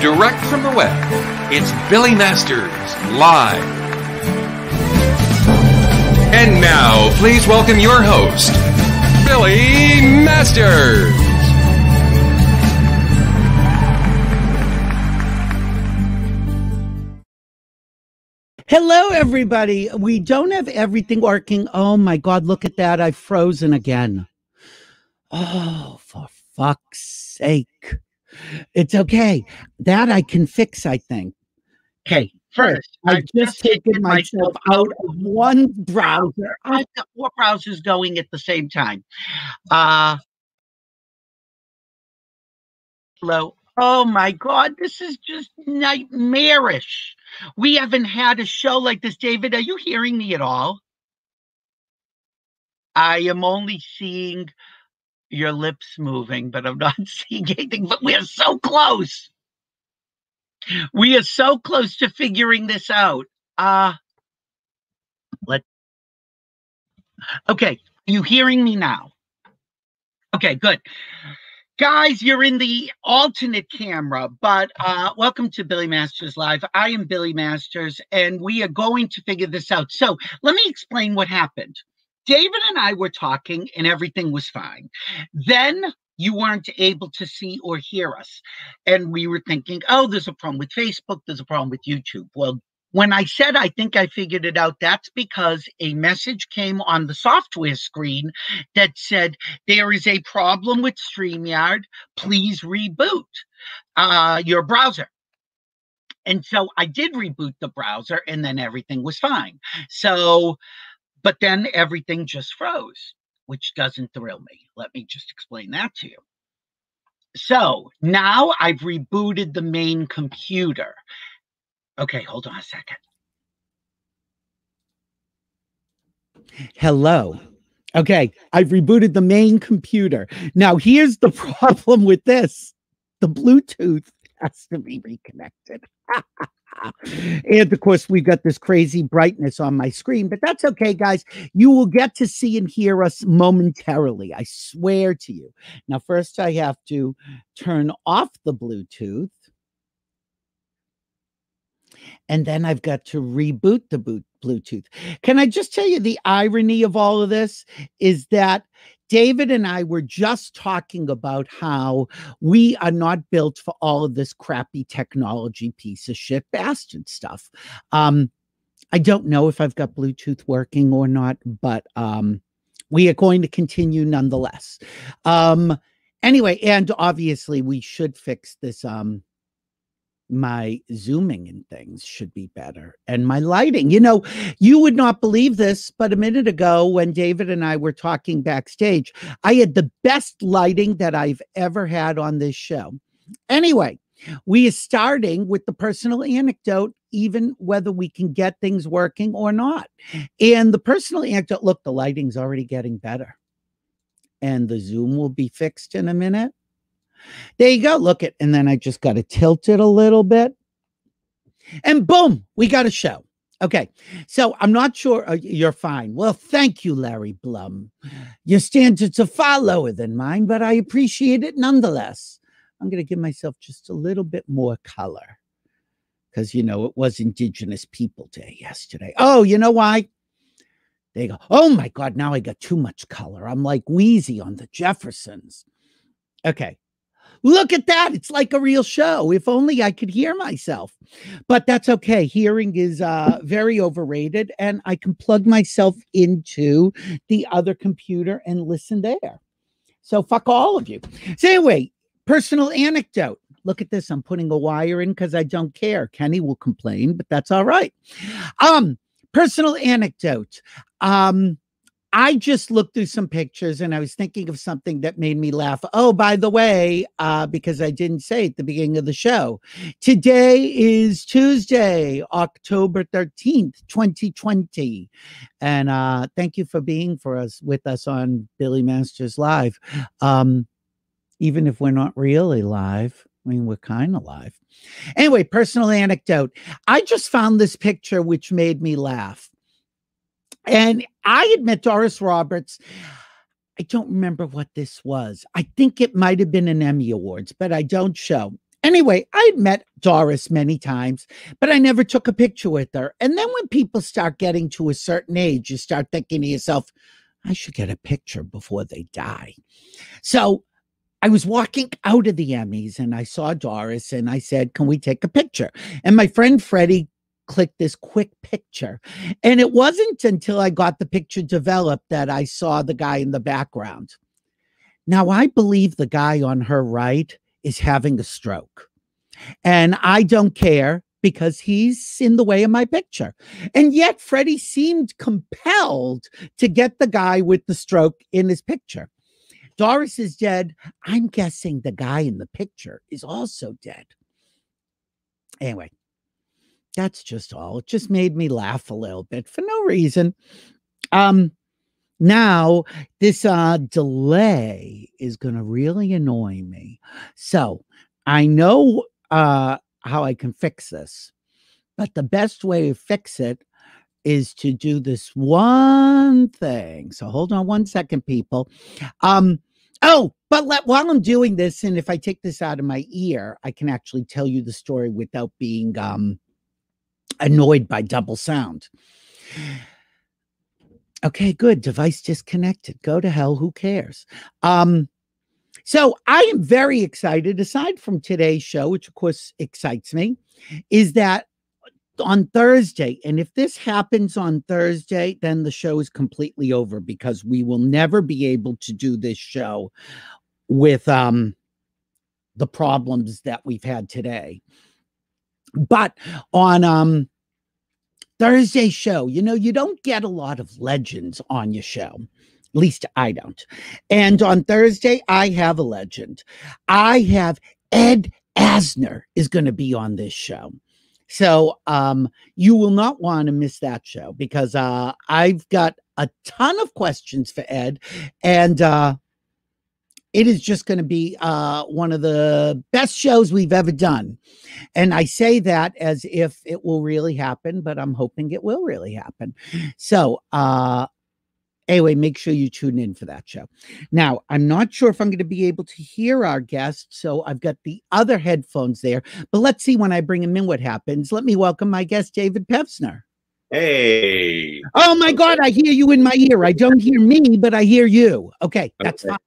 direct from the web. It's Billy Masters live. And now, please welcome your host, Billy Masters. Hello, everybody. We don't have everything working. Oh my God, look at that. I've frozen again. Oh, for fuck's sake. It's okay. That I can fix, I think. Okay, first, I've just taken myself out of one browser. I've got four browsers going at the same time. Uh, hello. Oh my God, this is just nightmarish. We haven't had a show like this. David, are you hearing me at all? I am only seeing your lips moving, but I'm not seeing anything. But we are so close. We are so close to figuring this out. Uh let Okay, are you hearing me now? Okay, good. Guys, you're in the alternate camera, but uh, welcome to Billy Masters Live. I am Billy Masters, and we are going to figure this out. So let me explain what happened. David and I were talking, and everything was fine. Then you weren't able to see or hear us. And we were thinking, oh, there's a problem with Facebook, there's a problem with YouTube. Well, when I said I think I figured it out, that's because a message came on the software screen that said, There is a problem with StreamYard. Please reboot uh, your browser. And so I did reboot the browser, and then everything was fine. So, but then everything just froze, which doesn't thrill me. Let me just explain that to you. So now I've rebooted the main computer. Okay, hold on a second. Hello. Okay, I've rebooted the main computer. Now, here's the problem with this the Bluetooth has to be reconnected. and of course, we've got this crazy brightness on my screen, but that's okay, guys. You will get to see and hear us momentarily. I swear to you. Now, first, I have to turn off the Bluetooth and then I've got to reboot the boot Bluetooth. Can I just tell you the irony of all of this is that David and I were just talking about how we are not built for all of this crappy technology piece of shit bastard stuff. Um, I don't know if I've got Bluetooth working or not, but um, we are going to continue nonetheless. Um, anyway, and obviously we should fix this um my zooming and things should be better and my lighting. You know, you would not believe this, but a minute ago when David and I were talking backstage, I had the best lighting that I've ever had on this show. Anyway, we are starting with the personal anecdote, even whether we can get things working or not. And the personal anecdote look, the lighting's already getting better. And the Zoom will be fixed in a minute. There you go. Look at, and then I just got to tilt it a little bit. And boom, we got a show. Okay. So I'm not sure uh, you're fine. Well, thank you, Larry Blum. Your standards are far lower than mine, but I appreciate it nonetheless. I'm going to give myself just a little bit more color because, you know, it was Indigenous People Day yesterday. Oh, you know why? They go, oh my God, now I got too much color. I'm like Weezy on the Jeffersons. Okay. Look at that. It's like a real show. If only I could hear myself. But that's okay. Hearing is uh, very overrated, and I can plug myself into the other computer and listen there. So fuck all of you. So, anyway, personal anecdote. Look at this. I'm putting a wire in because I don't care. Kenny will complain, but that's all right. Um, personal anecdote. Um, I just looked through some pictures and I was thinking of something that made me laugh. Oh, by the way, uh, because I didn't say at the beginning of the show, today is Tuesday, October 13th, 2020. And uh, thank you for being for us with us on Billy Masters Live. Um, even if we're not really live, I mean, we're kind of live. Anyway, personal anecdote. I just found this picture which made me laugh. And I admit, Doris Roberts, I don't remember what this was. I think it might have been an Emmy Awards, but I don't show. Anyway, I'd met Doris many times, but I never took a picture with her. And then when people start getting to a certain age, you start thinking to yourself, I should get a picture before they die. So I was walking out of the Emmys and I saw Doris and I said, Can we take a picture? And my friend Freddie clicked this quick picture. And it wasn't until I got the picture developed that I saw the guy in the background. Now, I believe the guy on her right is having a stroke. And I don't care because he's in the way of my picture. And yet, Freddie seemed compelled to get the guy with the stroke in his picture. Doris is dead. I'm guessing the guy in the picture is also dead. Anyway, that's just all. It just made me laugh a little bit for no reason. Um, now this uh delay is to really annoy me so i know uh how i can fix this but the best way to fix it is to do this one thing so hold on one second people um oh but let, while i'm doing this and if i take this out of my ear i can actually tell you the story without being um annoyed by double sound Okay, good. Device disconnected. Go to hell. Who cares? Um, so I am very excited. Aside from today's show, which of course excites me, is that on Thursday, and if this happens on Thursday, then the show is completely over because we will never be able to do this show with um the problems that we've had today. But on um Thursday show, you know, you don't get a lot of legends on your show. At least I don't. And on Thursday, I have a legend. I have Ed Asner is going to be on this show. So um, you will not want to miss that show because uh, I've got a ton of questions for Ed. And uh, it is just going to be uh, one of the best shows we've ever done. And I say that as if it will really happen, but I'm hoping it will really happen. So, uh, anyway, make sure you tune in for that show. Now, I'm not sure if I'm going to be able to hear our guest, so I've got the other headphones there. But let's see when I bring him in what happens. Let me welcome my guest, David Pevsner. Hey. Oh my God, I hear you in my ear. I don't hear me, but I hear you. Okay, that's okay. fine.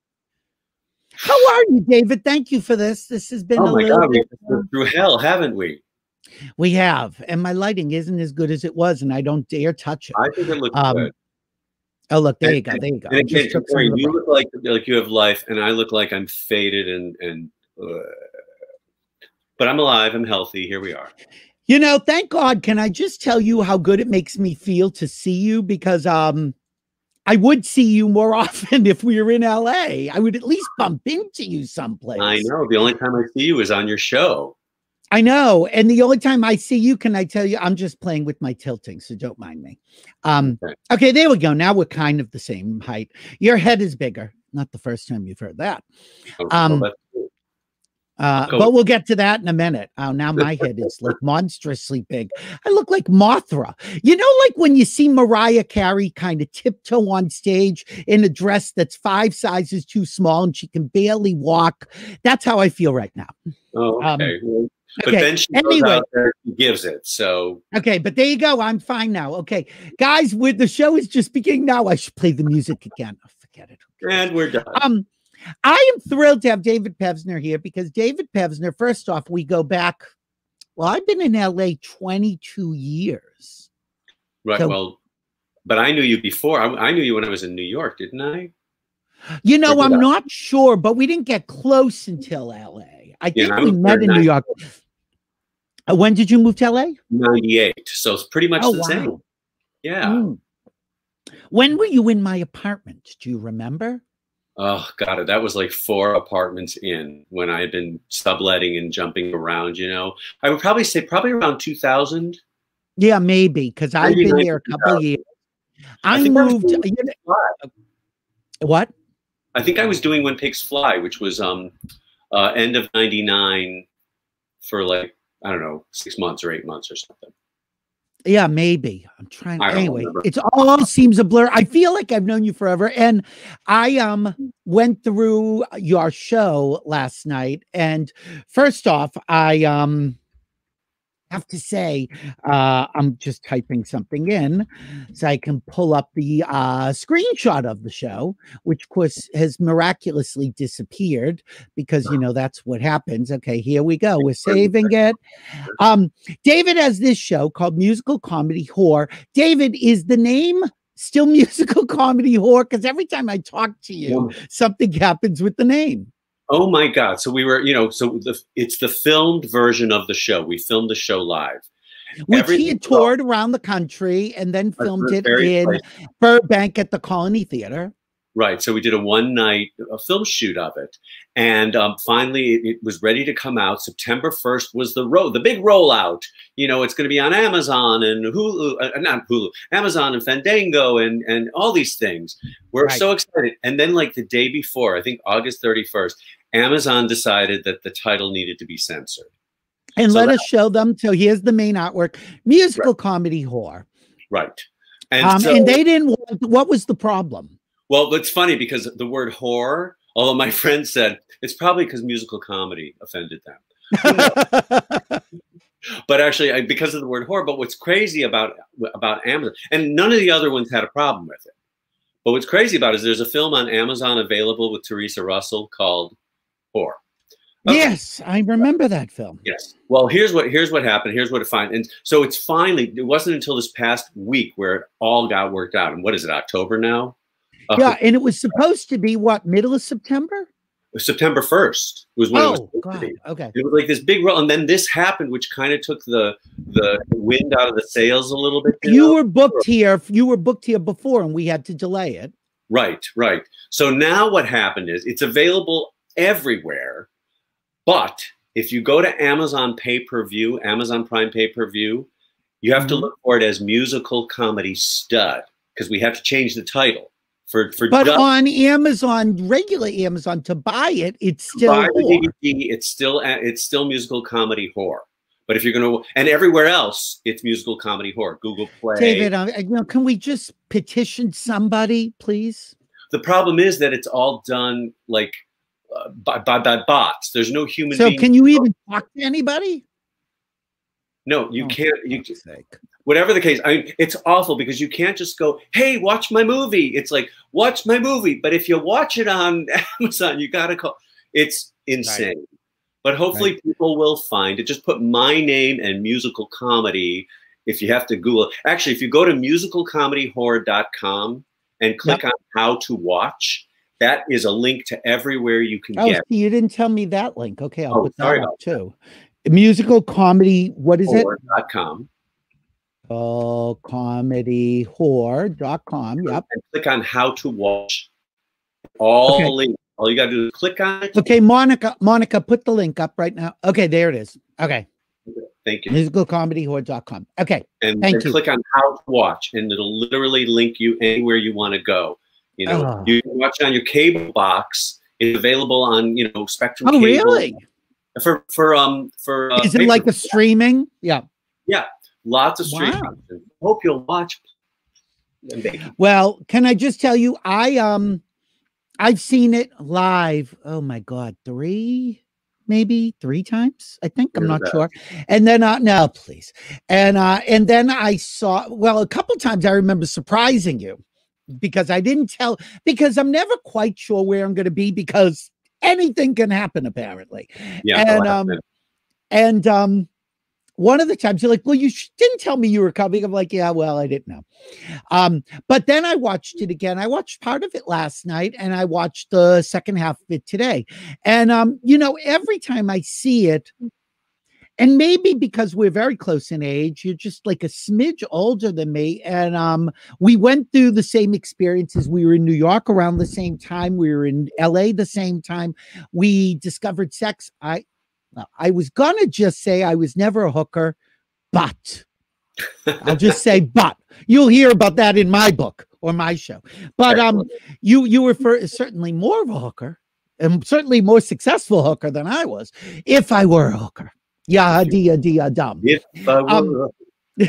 How are you, David? Thank you for this. This has been oh my God, we've been through hell, haven't we? We have, and my lighting isn't as good as it was, and I don't dare touch it. I think it looks um, good. Oh, look, there and, you go. There you go. And, and, you look like like you have life, and I look like I'm faded and and. Uh, but I'm alive. I'm healthy. Here we are. You know, thank God. Can I just tell you how good it makes me feel to see you? Because um, I would see you more often if we were in LA. I would at least bump into you someplace. I know. The only time I see you is on your show. I know. And the only time I see you, can I tell you, I'm just playing with my tilting, so don't mind me. Um, okay. okay, there we go. Now we're kind of the same height. Your head is bigger. Not the first time you've heard that. Oh, um, well, uh, but we'll get to that in a minute. Oh, now my head is like monstrously big. I look like Mothra. You know, like when you see Mariah Carey kind of tiptoe on stage in a dress that's five sizes too small and she can barely walk. That's how I feel right now. Oh, um, okay. Um, but okay. then she anyway, there, gives it. So okay, but there you go. I'm fine now. Okay, guys, with the show is just beginning now. I should play the music again. Oh, forget it. Okay. And we're done. Um, I am thrilled to have David Pevsner here because David Pevsner, first off, we go back. Well, I've been in LA 22 years. Right. So, well, but I knew you before. I, I, knew you when I was in New York, didn't I? You know, I'm I? not sure, but we didn't get close until LA. I think yeah, we met in New York. Uh, when did you move to LA? 98. So it's pretty much oh, the wow. same. Yeah. Mm. When were you in my apartment? Do you remember? Oh god it. That was like four apartments in when i had been subletting and jumping around you know? I would probably say probably around 2000 yeah maybe because i've been there a couple years. I, I moved I you know, what? I think i was doing when pigs fly which was um uh end of 99 for like i don't know six months or eight months or something Yeah, maybe. I'm trying. Anyway, it's all seems a blur. I feel like I've known you forever, and I um went through your show last night, and first off, I um have to say, uh, I'm just typing something in so I can pull up the uh, screenshot of the show, which of course has miraculously disappeared because you know that's what happens. Okay, here we go. We're saving it. Um, David has this show called Musical Comedy Whore. David, is the name still Musical Comedy Whore? Because every time I talk to you, something happens with the name. Oh my God! So we were, you know, so the it's the filmed version of the show. We filmed the show live. Which he had toured around the country and then filmed it in place. Burbank at the Colony Theater. Right. So we did a one night a film shoot of it. And um, finally, it, it was ready to come out. September 1st was the road, the big rollout. You know, it's going to be on Amazon and Hulu, uh, not Hulu, Amazon and Fandango and, and all these things. We're Right. so excited. And then, like the day before, I think August 31st, Amazon decided that the title needed to be censored. And So let that- us show them. So here's the main artwork musical comedy whore. Right. And, Um, so, and they didn't what was the problem? well, it's funny because the word whore, although my friend said it's probably because musical comedy offended them. but actually I, because of the word horror but what's crazy about about amazon and none of the other ones had a problem with it but what's crazy about it is there's a film on amazon available with theresa russell called Whore. Okay. Yes, I remember that film. yes well here's what here's what happened here's what it find and so it's finally it wasn't until this past week where it all got worked out and what is it october now Uh, Yeah, and it was supposed to be what, middle of September? september 1st was when it was Oh, to God. be. Okay. It was like this big roll, and then this happened, which kind of took the the wind out of the sails a little bit. You know? were booked here. You were booked here before, and we had to delay it. Right, right. So now what happened is it's available everywhere, but if you go to Amazon pay per view, Amazon Prime pay per view, you have to Mhm. look for it as musical comedy stud because we have to change the title for for But just on Amazon, regular Amazon, to buy it, it's still buy the. DVD. It's still it's still musical comedy whore. But if you're gonna and everywhere else, it's musical comedy whore. Google Play. David, uh, you know, can we just petition somebody, please? the problem is that it's all done like uh, by, by, by bots. There's no human So, can you even talk to anybody? No, you Oh, can't. You sake. whatever the case. I mean, it's awful because you can't just go, "Hey, watch my movie." It's like watch my movie, but if you watch it on Amazon, you gotta call. It's insane. But hopefully, people will find it. Just put my name and musical comedy. If you have to Google, actually, if you go to musicalcomedywhore.com and click on how to watch, that is a link to everywhere you can Oh, get see, you didn't tell me that link. Okay, I'll Oh, put that up too. Musical comedy. What is it? whore.com Oh, comedy whore.com. Yep. and click on how to watch. All Okay. the links. All you got to do is click on it. Okay, Monica, Monica, put the link up right now. Okay, there it is. Okay. Thank you. musical comedy Musicalcomedywhore.com. Okay. And Thank then you. click on how to watch, and it'll literally link you anywhere you want to go. You know, Oh. you can watch on your cable box. It's available on you know Spectrum. Oh, cable. really? For for um for uh, Is it like the streaming? Yeah. Yeah, lots of Wow. streaming. options. Hope you'll watch. Well, can I just tell you, I um I've seen it live. Oh my god, three, maybe three times. I think I'm not that. sure. And then uh no, please. And uh and then I saw well, a couple times I remember surprising you because I didn't tell because I'm never quite sure where I'm gonna be because anything can happen apparently. Yeah, And, um, And um, one of the times you're like, well, you didn't tell me you were coming. I'm like, yeah, well, I didn't know. Um, but then I watched it again. I watched part of it last night and I watched the second half of it today. And um, you know, every time I see it, and maybe because we're very close in age, you're just like a smidge older than me. And um, we went through the same experiences. We were in New York around the same time. We were in LA the same time. We discovered sex. I I was gonna just say I was never a hooker, but I'll just say but. You'll hear about that in my book or my show. But um, you you were for, certainly more of a hooker, and certainly more successful hooker than I was. If I were a hooker, yeah, dia dia dum. If I um,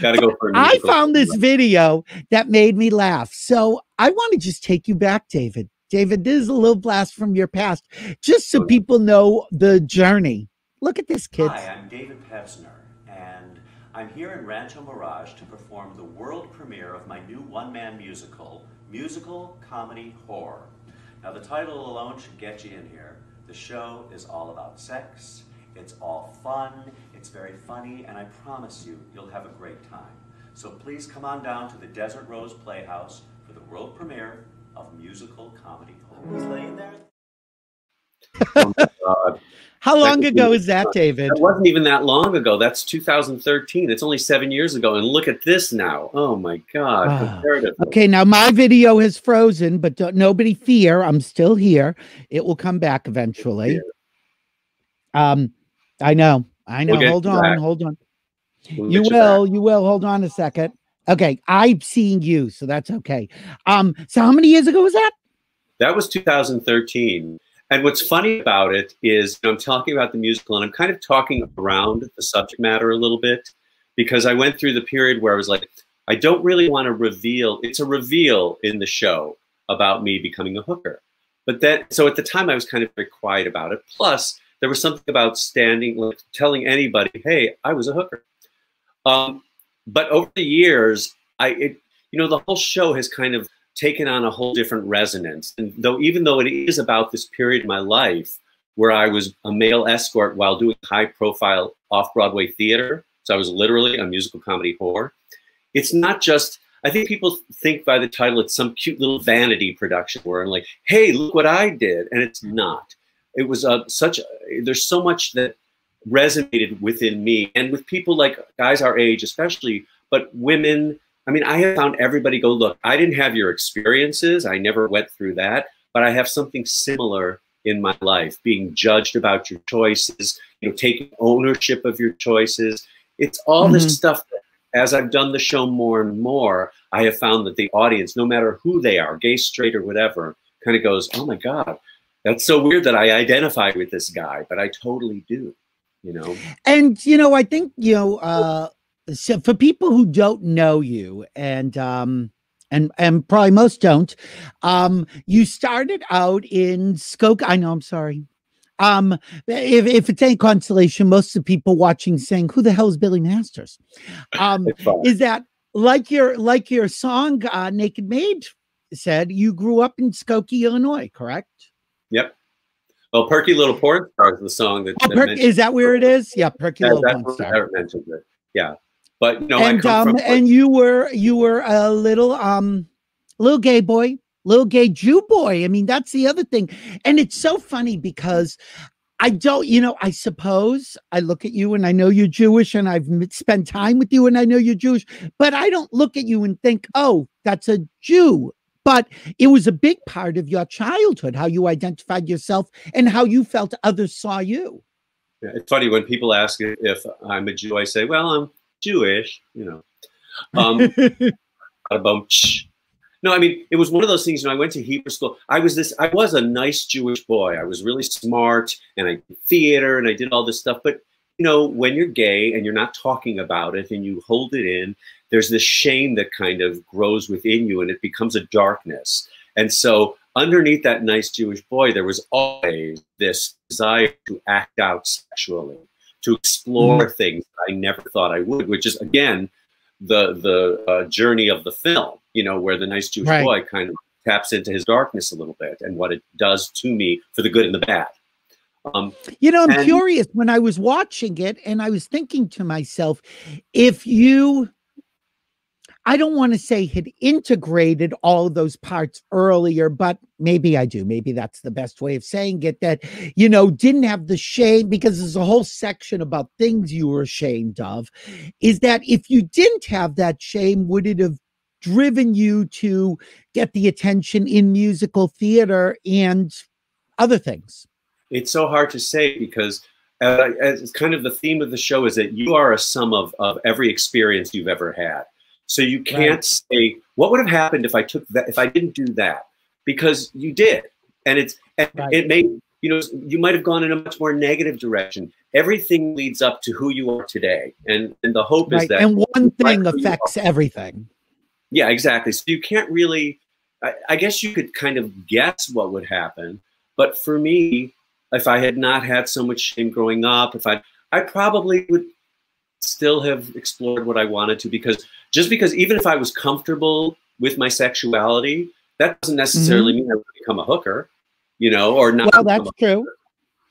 Got to go for. I found this video that made me laugh, so I want to just take you back, David. David, this is a little blast from your past, just so people know the journey. Look at this, kids. Hi, I'm David Pevsner, and I'm here in Rancho Mirage to perform the world premiere of my new one-man musical, Musical Comedy Whore. Now, the title alone should get you in here. The show is all about sex, it's all fun, it's very funny, and I promise you, you'll have a great time. So please come on down to the Desert Rose Playhouse for the world premiere of musical comedy. Who's laying there? Oh my God. How long That ago was- is that, David? It wasn't even that long ago. That's 2013. It's only seven years ago. And look at this now. Oh my God. Ah. Okay, now my video has frozen, but don't, nobody fear. I'm still here. It will come back eventually. Um, I know, I know. We'll hold on, back. hold on. We'll You will, back. you will. Hold on a second. Okay, I'm seeing you, so that's okay. Um, so how many years ago was that? That was 2013. And what's funny about it is I'm talking about the musical and I'm kind of talking around the subject matter a little bit because I went through the period where I was like, I don't really want to reveal. It's a reveal in the show about me becoming a hooker. But then, so at the time I was kind of very quiet about it. Plus, there was something about standing, like telling anybody, hey, I was a hooker. Um, but over the years, I, it, you know, the whole show has kind of taken on a whole different resonance. And though, even though it is about this period in my life where I was a male escort while doing high profile off Broadway theater, so I was literally a musical comedy whore, it's not just, I think people think by the title it's some cute little vanity production where I'm like, hey, look what I did. And it's not. It was uh, such, there's so much that resonated within me and with people like guys our age, especially, but women. I mean, I have found everybody go, look, I didn't have your experiences. I never went through that, but I have something similar in my life, being judged about your choices, you know, taking ownership of your choices. It's all Mhm. this stuff that as I've done the show more and more, I have found that the audience, no matter who they are, gay, straight, or whatever, kind of goes, oh my God, that's so weird that I identify with this guy, but I totally do, you know? And you know, I think you know, uh, so for people who don't know you, and um, and and probably most don't, um, you started out in Skokie. I know, I'm sorry. Um, if if it's any consolation, most of the people watching saying, "Who the hell is Billy Masters?" Um, is that like your like your song uh, "Naked Maid" said? You grew up in Skokie, Illinois, correct? Yep. Well, Perky Little Porn Star is the song that, Oh, that is that where it is? Yeah, Perky that, Little Porn Star. that mentions it. Yeah. But, you know, I and um and you were you were a little um little gay boy little gay jew boy i mean that's the other thing and it's so funny because i don't you know i suppose i look at you and i know you're jewish and i've spent time with you and i know you're jewish but i don't look at you and think oh that's a jew but it was a big part of your childhood how you identified yourself and how you felt others saw you Yeah, It's funny when people ask if I'm a Jew, I say, well, I'm Jewish, you know. Um, no, I mean, it was one of those things. When I went to Hebrew school, I was this. I was a nice Jewish boy. I was really smart, and I did theater, and I did all this stuff. But know, when you're gay and you're not talking about it, and you hold it in, there's this shame that kind of grows within you, and it becomes a darkness. And so, underneath that nice Jewish boy, there was always this desire to act out sexually, to explore things I never thought I would, which is again the the uh, journey of the film. You know, where the nice Jewish Right. boy kind of taps into his darkness a little bit and what it does to me for the good and the bad. Um, You know, I'm And- curious when I was watching it and I was thinking to myself, if you, I don't want to say had integrated all those parts earlier, but maybe I do. Maybe that's the best way of saying it that, you know, didn't have the shame because there's a whole section about things you were ashamed of. Is that if you didn't have that shame, would it have driven you to get the attention in musical theater and other things? It's so hard to say because uh, as kind of the theme of the show is that you are a sum of, of every experience you've ever had. So you can't say what would have happened if I took that if I didn't do that because you did, and it's and Right. it may you know, you might have gone in a much more negative direction. Everything leads up to who you are today, and and the hope right. is that and one thing affects everything. Yeah, exactly. So you can't really. I, I guess you could kind of guess what would happen, but for me, if I had not had so much shame growing up, if I, I probably would still have explored what I wanted to because just because even if I was comfortable with my sexuality, that doesn't necessarily mm-hmm. mean I would become a hooker, you know, or not. Well, that's true.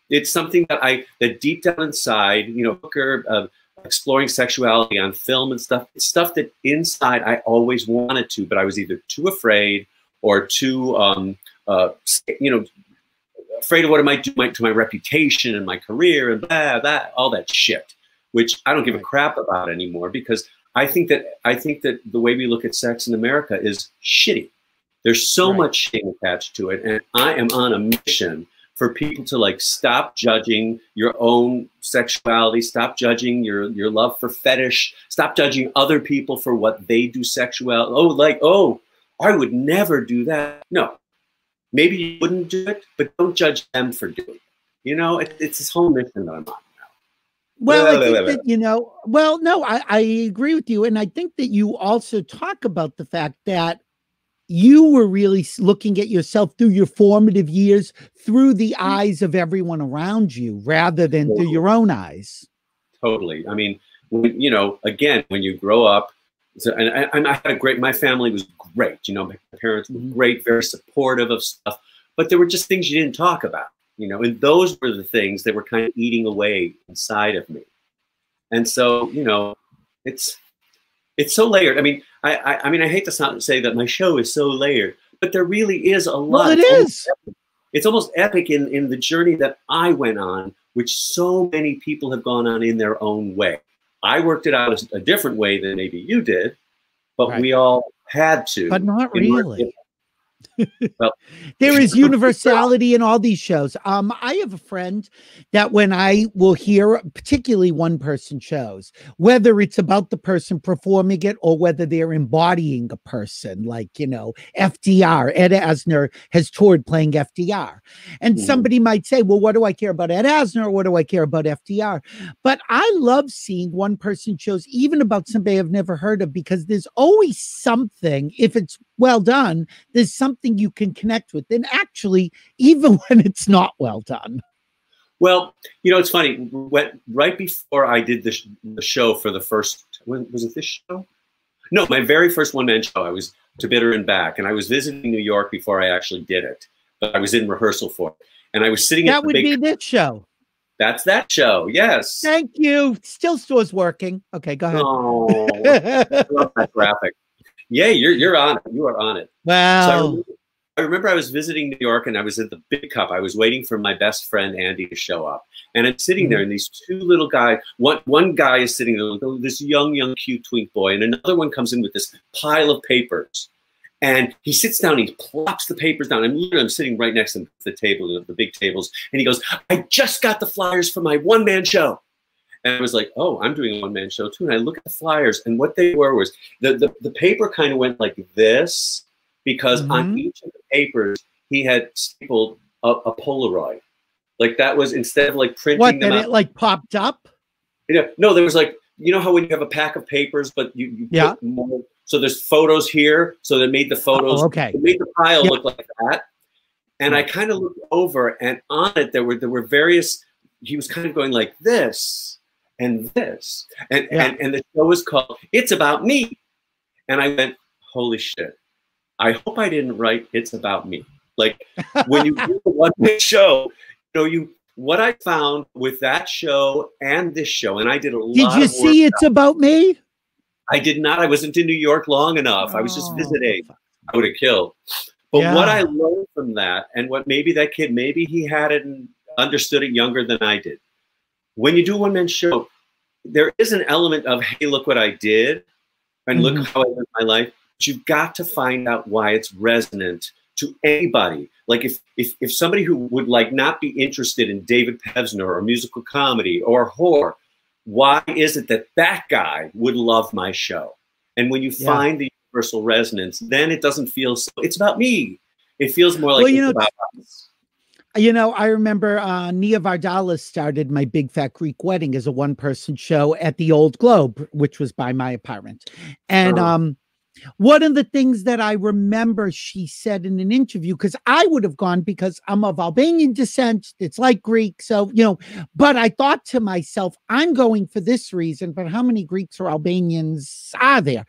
It's something that I that deep down inside, you know, hooker, uh, exploring sexuality on film and stuff, stuff that inside I always wanted to, but I was either too afraid or too, um, uh, you know, afraid of what it might do to my reputation and my career and blah, that all that shit, which I don't give a crap about anymore because I think that I think that the way we look at sex in America is shitty. There's so right. much shame attached to it, and I am on a mission for people to like stop judging your own sexuality, stop judging your your love for fetish, stop judging other people for what they do sexual. Oh, like oh, I would never do that. No, maybe you wouldn't do it, but don't judge them for doing it. You know, it, it's this whole mission that I'm on. Well, I think that, you know, well, no, I, I agree with you. And I think that you also talk about the fact that you were really looking at yourself through your formative years through the mm. eyes of everyone around you rather than totally. through your own eyes. Totally. I mean, when, you know, again, when you grow up, so, and I, I, had a great, my family was great. You know, my parents were mm-hmm. great, very supportive of stuff, but there were just things you didn't talk about, you know, and those were the things that were kind of eating away inside of me. And so, you know, it's, it's so layered. I mean, I, I, I mean, I hate to sound, say that my show is so layered, but there really is a lot. Well, it is. Almost it's almost epic in, in the journey that I went on, which so many people have gone on in their own way. I worked it out a different way than maybe you did, but right. we all had to. But not really. Well, there is universality in all these shows. Um, I have a friend that when I will hear, particularly one person shows, whether it's about the person performing it or whether they're embodying a person, like you know, FDR, Ed Asner has toured playing FDR, and mm-hmm. somebody might say, "Well, what do I care about Ed Asner? What do I care about FDR?" But I love seeing one person shows, even about somebody I've never heard of, because there's always something. If it's well done, there's something you can connect with. And actually, even when it's not well done. Well, you know, it's funny. When, right before I did the, the show for the first, when was it this show? No, my very first one man show. I was to Bitter and Back, and I was visiting New York before I actually did it. But I was in rehearsal for it, and I was sitting. That would big, be this show. That's that show. Yes. Thank you. Still stores working. Okay, go ahead. Oh, I love that graphic. Yay, you're you're on it. You are on it. Wow. So I, remember, I, remember, I was visiting New York and I was at the Big Cup. I was waiting for my best friend Andy to show up, and I'm sitting mm-hmm. there, and these two little guys. One one guy is sitting there, this young, young, cute twink boy, and another one comes in with this pile of papers. And he sits down, he plops the papers down. I'm literally I'm sitting right next to the table, the big tables, and he goes, I just got the flyers for my one man show. And I was like, oh, I'm doing a one man show too. And I look at the flyers, and what they were was the, the, the paper kind of went like this because mm-hmm. on each of the papers, he had stapled a, a, Polaroid. Like that was instead of like printing what, them out, it like popped up? Yeah, no, there was like, you know how when you have a pack of papers, but you, you yeah. more, so there's photos here. So they made the photos, oh, okay. They made the pile look like that. And I kind of looked over and on it, there were, there were various, he was kind of going like this and this. And, yeah. and, and the show was called It's About Me. And I went, holy shit. I hope I didn't write It's About Me. Like when you do a one man show, you know, you what I found with that show and this show, and I did a did lot. Did you see It's About Me? I did not. I wasn't in New York long enough. Oh. I was just oh. visiting. I would have killed. But yeah. what I learned from that, and what maybe that kid, maybe he had it and understood it younger than I did when you do a one man show, there is an element of, hey, look what I did and mm-hmm. look how I lived my life. But you've got to find out why it's resonant to anybody. Like if if if somebody who would like not be interested in David Pevsner or musical comedy or horror, why is it that that guy would love my show? And when you yeah. find the universal resonance, then it doesn't feel so. It's about me. It feels more like well, you know, about us you know, I remember uh, Nia Vardalos started my Big Fat Greek Wedding as a one person show at the Old Globe, which was by my apartment. And Oh. um, one of the things that I remember she said in an interview, because I would have gone because I'm of Albanian descent, it's like Greek. So, you know, but I thought to myself, I'm going for this reason, but how many Greeks or Albanians are there?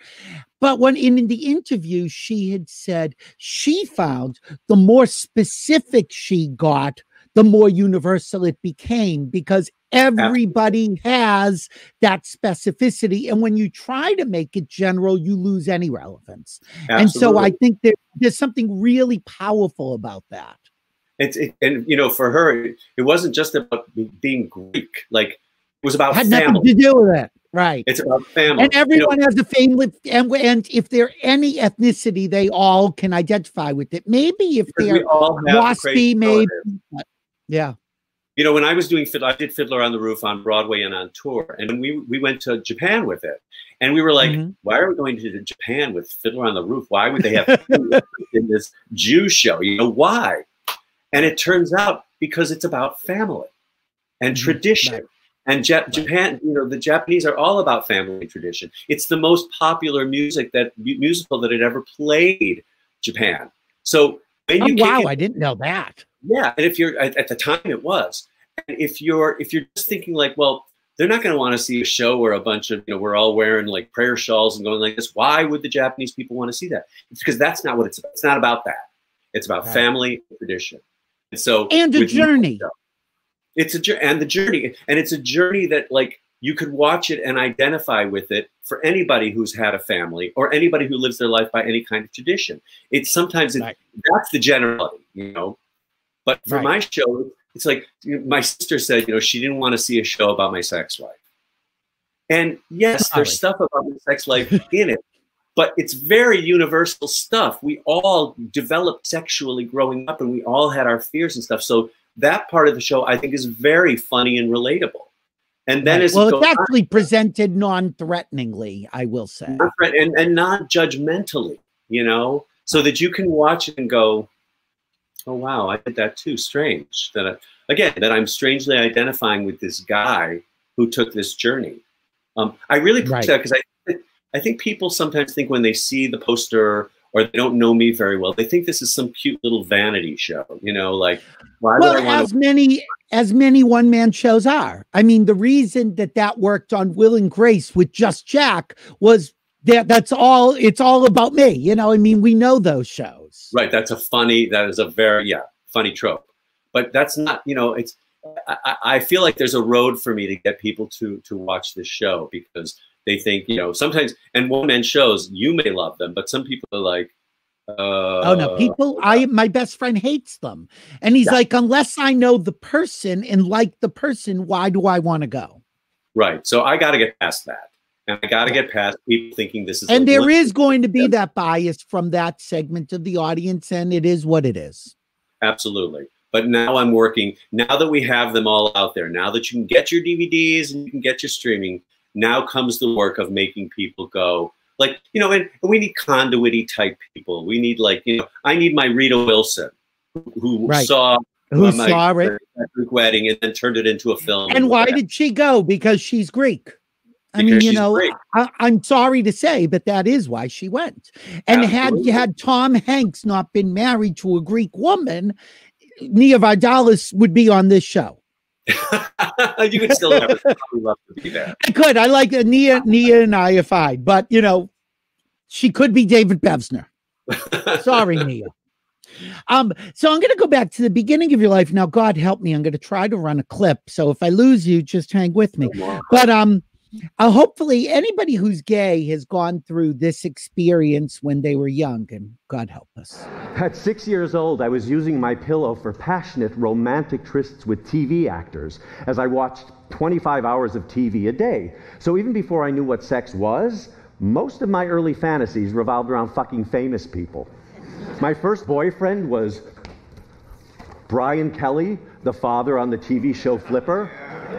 But when in, the interview, she had said she found the more specific she got, the more universal it became because everybody has that specificity. And when you try to make it general, you lose any relevance. And so I think there, there's something really powerful about that. it's it, and you know for her it, it wasn't just about being Greek. Like it was about had nothing to do with it. Right. It's about family. and You know, everyone has a family, and, and if they're any ethnicity, they all can identify with it. Maybe if they're all waspy, maybe. but- yeah. you know, when I was doing Fiddler, I did Fiddler on the Roof on Broadway and on tour, and we we went to Japan with it, and we were like, Mhm. why are we going to Japan with Fiddler on the Roof? Why would they have in this Jew show? You know why? And it turns out because it's about family and Mhm. tradition. Right. And Ja- Japan, you know, the Japanese are all about family tradition. It's the most popular music that musical that had ever played Japan. So when Oh, you kick wow. I didn't know that. yeah, and if you're at, at the time it was, and if you're if you're just thinking like, well, they're not going to want to see a show where a bunch of you know we're all wearing like prayer shawls and going like this. Why would the Japanese people want to see that? It's because that's not what it's about. It's not about that. It's about Right. family tradition. And so And a journey. It's a journey and the journey, and it's a journey that like you could watch it and identify with it for anybody who's had a family or anybody who lives their life by any kind of tradition. It's sometimes it, that's the generality, you know. But for Right. my show, it's like my sister said, you know, she didn't want to see a show about my sex life. And yes, Sorry. there's stuff about my sex life in it, but it's very universal stuff. We all developed sexually growing up and we all had our fears and stuff. So that part of the show I think is very funny and relatable. And then Right. as well, it's goes on, actually presented non-threateningly, I will say. and, and not judgmentally, you know, so that you can watch and go, oh, wow, I did that too. Strange that, I, again, that I'm strangely identifying with this guy who took this journey. Um, I really Right. that because I, I think people sometimes think when they see the poster or they don't know me very well, they think this is some cute little vanity show, you know, like, why well, would I want as many as many one man shows are. I mean, the reason that that worked on Will and Grace with just Jack was that that's all. It's all about me. You know, I mean, we know those shows. Right. That's a funny. That is a very yeah funny trope. But that's not. You know, it's. I, I I feel like there's a road for me to get people to to watch this show because they think you know sometimes and one man shows you may love them, but some people are like. Uh, Oh no, people! I my best friend hates them, and he's Yeah. like, unless I know the person and like the person, why do I want to go? Right. So I got to get past that, and I got to get past people thinking this is. And there is going to be that bias from that segment of the audience, and it is what it is. Absolutely. But now I'm working, now that we have them all out there, now that you can get your DVDs and you can get your streaming, now comes the work of making people go, like, you know, and, and we need conduity type people. We need, like, you know, I need my Rita Wilson who- Right. saw Who uh, my saw it? Greek wedding and then turned it into a film. And why did she go? Because she's Greek. I mean, you know, Greek. I, I'm sorry to say, but that is why she went. And Absolutely. had had Tom Hanks not been married to a Greek woman, Nia Vardalos would be on this show. you could still have it. Probably love to be there. I could. I like uh, Nia. Nia and I are fine, but you know, she could be David Pevsner. Sorry, Nia. Um, so I'm going to go back to the beginning of your life. Now, God help me. I'm going to try to run a clip. So if I lose you, just hang with me. But um, uh, hopefully, anybody who's gay has gone through this experience when they were young, and God help us. At six years old, I was using my pillow for passionate romantic trysts with TV actors as I watched 25 hours of TV a day. So even before I knew what sex was, most of my early fantasies revolved around fucking famous people. My first boyfriend was Brian Kelly, the father on the TV show Flipper.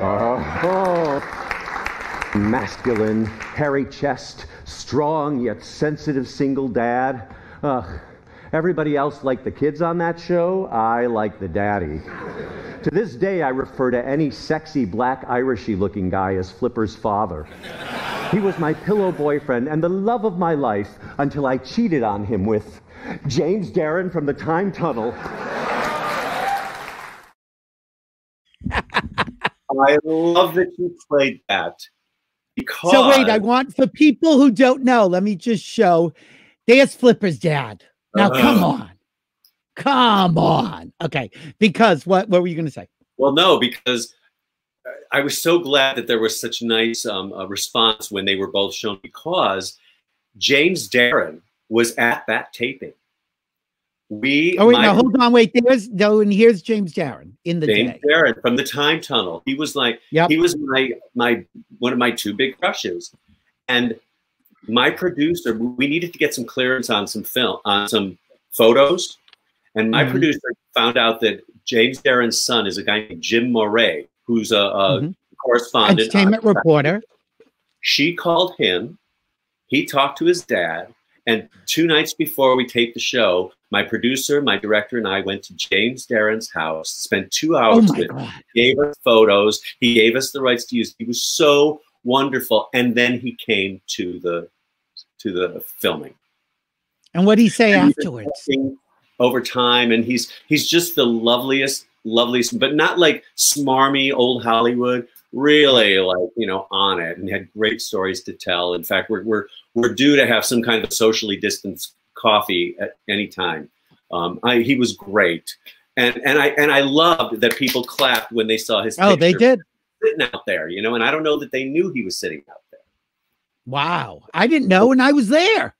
Oh. Masculine, hairy chest, strong yet sensitive single dad. Ugh. Everybody else liked the kids on that show. I like the daddy. to this day, I refer to any sexy black Irishy looking guy as Flipper's father. He was my pillow boyfriend and the love of my life until I cheated on him with James Darren from the Time Tunnel. I love that you played that. Because So wait, I want for people who don't know, let me just show. There's Flipper's dad. Now come Uh-huh. on. Come on. Okay. Because what what were you gonna say? Well, no, because I was so glad that there was such a nice um, response when they were both shown because James Darren was at that taping. We Oh wait, my- now hold on, wait. There's no, and here's James Darren in the James day. Darren from the Time Tunnel. He was like Yep. he was my my one of my two big crushes, and my producer. We needed to get some clearance on some film on some photos, and my Mhm. producer found out that James Darren's son is a guy named Jim Moret, who's a, a Mhm. correspondent. Entertainment reporter. she called him. He talked to his dad. And two nights before we taped the show, my producer, my director, and I went to James Darren's house, spent two oh hours my with him, god. gave us photos. He gave us the rights to use. He was so wonderful. And then he came to the to the filming. And what did he say And afterwards? over time and he's he's just the loveliest loveliest but not like smarmy old hollywood really like you know on it and had great stories to tell in fact we're we're, we're due to have some kind of socially distanced coffee at any time um, I, he was great and and i and i loved that people clapped when they saw his Oh, they did. sitting out there you know and i don't know that they knew he was sitting out there Wow. I didn't know, and I was there.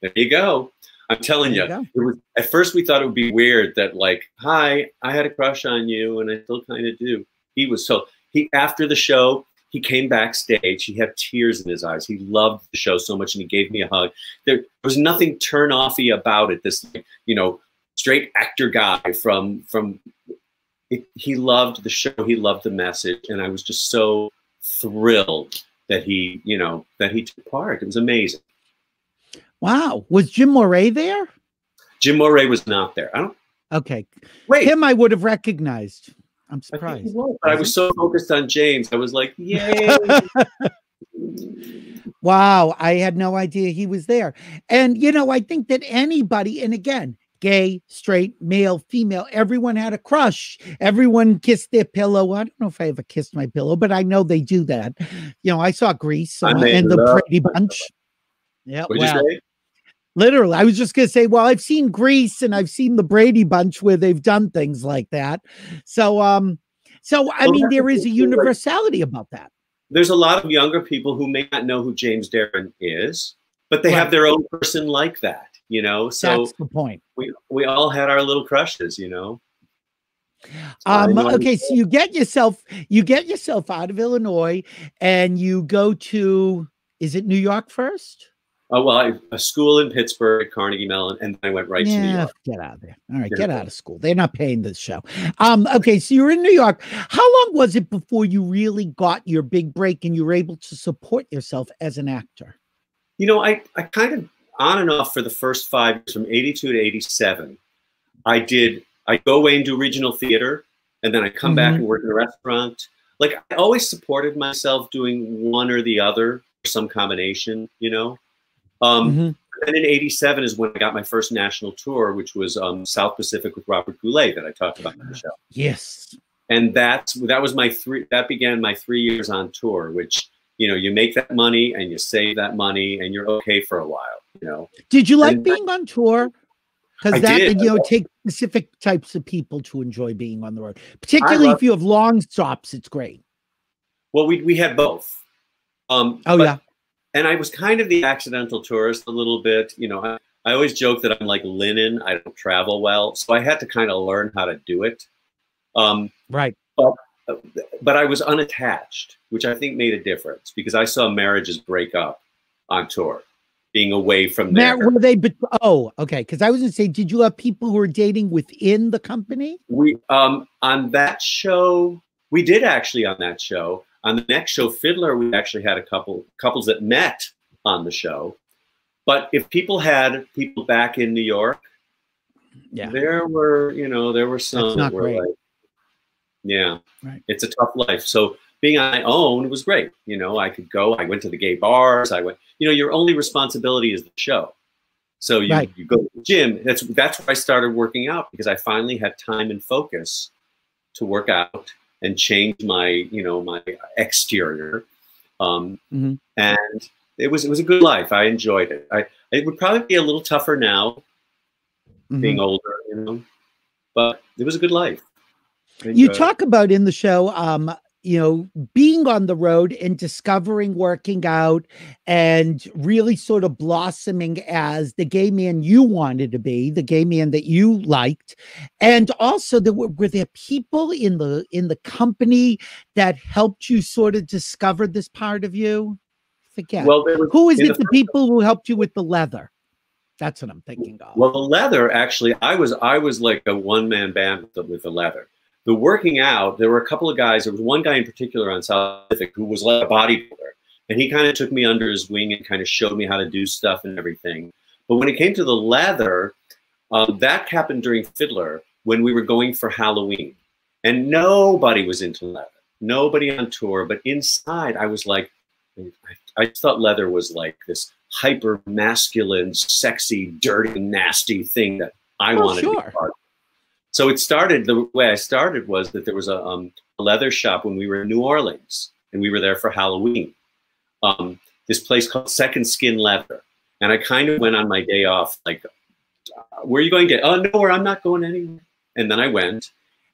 There you go. I'm telling you, you it was at first we thought it would be weird that like, hi, I had a crush on you, and I still kind of do. He was so he after the show, he came backstage. He had tears in his eyes. He loved the show so much, and he gave me a hug. There was nothing turn offy about it. This, you know, straight actor guy from from. It, he loved the show. He loved the message, and I was just so thrilled that he, you know, that he took part. It was amazing. Wow. Was Jim Moret there? Jim Moret was not there. I don't Okay. wait. Him I would have recognized. I'm I surprised. was, but I was so focused on James. I was like, yay. Wow, I had no idea he was there. And you know, I think that anybody, and again, gay, straight, male, female, everyone had a crush. Everyone kissed their pillow. I don't know if I ever kissed my pillow, but I know they do that. You know, I saw Grease uh, and the love Brady Bunch. Yeah, What'd well, you say? Literally. I was just gonna say, well, I've seen Grease and I've seen the Brady Bunch where they've done things like that. So, um, so I Well, mean, there the is a universality about that. There's a lot of younger people who may not know who James Darren is, but they Right. have their own person like that, you know? So That's the point. we, we all had our little crushes, you know? Um, okay, so you get yourself you get yourself out of Illinois and you go to is it New York first? Oh, well, I, a school in Pittsburgh Carnegie Mellon, and then I went right to New yeah, York. get out of there. All right, Yeah. get out of school. They're not paying this show. Um, okay, so you're in New York. How long was it before you really got your big break and you were able to support yourself as an actor? You know, I, I kind of on and off for the first five years, from 82 to 87, I did, I go away and do regional theater, and then I come back Mhm. and work in a restaurant. Like, I always supported myself doing one or the other, or some combination, you know? Um, Mhm. And in 87 is when I got my first national tour, which was um, South Pacific with Robert Goulet that I talked about in the show. Yes. And that's, that was my three, that began my three years on tour, which, you know, you make that money and you save that money and you're okay for a while, you know? Did you like And- being on tour? Because that did. you know take specific types of people to enjoy being on the road. Particularly if you have long stops, it's great. Well, we, we had both. Um, Oh yeah. And I was kind of the accidental tourist a little bit. You know, I, I always joke that I'm like linen. I don't travel well. So I had to kind of learn how to do it. Um, Right. but I was unattached, which I think made a difference because I saw marriages break up on tour, being away from there. were they? But oh, okay. Because I was going to say, did you have people who were dating within the company? We um on that show, we did actually on that show. On the next show, Fiddler, we actually had a couple couples that met on the show. But if people had people back in New York, Yeah. there were you know there were some that were great. like, yeah, Right. it's a tough life. So being on my own was great. You know, I could go. I went to the gay bars. I went. You know, your only responsibility is the show. So you, Right. you go to the gym. That's that's where I started working out because I finally had time and focus to work out and change my you know my exterior. Um, Mhm. And it was it was a good life. I enjoyed it. I it would probably be a little tougher now, Mhm. being older, you know, but it was a good life. You talk about in the show um you know being on the road and discovering working out and really sort of blossoming as the gay man you wanted to be the gay man that you liked and also there were, were there people in the in the company that helped you sort of discover this part of you? Forget Well, was, who is it? the the people who helped you with the leather? That's what i'm thinking of. Well, the leather actually, I was I was like a one man band with the leather. The working out, there were a couple of guys. There was one guy in particular on South Pacific who was like a bodybuilder, and he kind of took me under his wing and kind of showed me how to do stuff and everything. But when it came to the leather, um, that happened during Fiddler when we were going for Halloween, and nobody was into leather. Nobody on tour, but inside, I was like, I, I thought leather was like this hyper masculine, sexy, dirty, nasty thing that I Oh, wanted to be part of. So it started the way I started was that there was a, um, a leather shop when we were in New Orleans and we were there for Halloween. Um, this place called Second Skin Leather. And I kind of went on my day off, like, where are you going to? Oh, nowhere. I'm not going anywhere. And then I went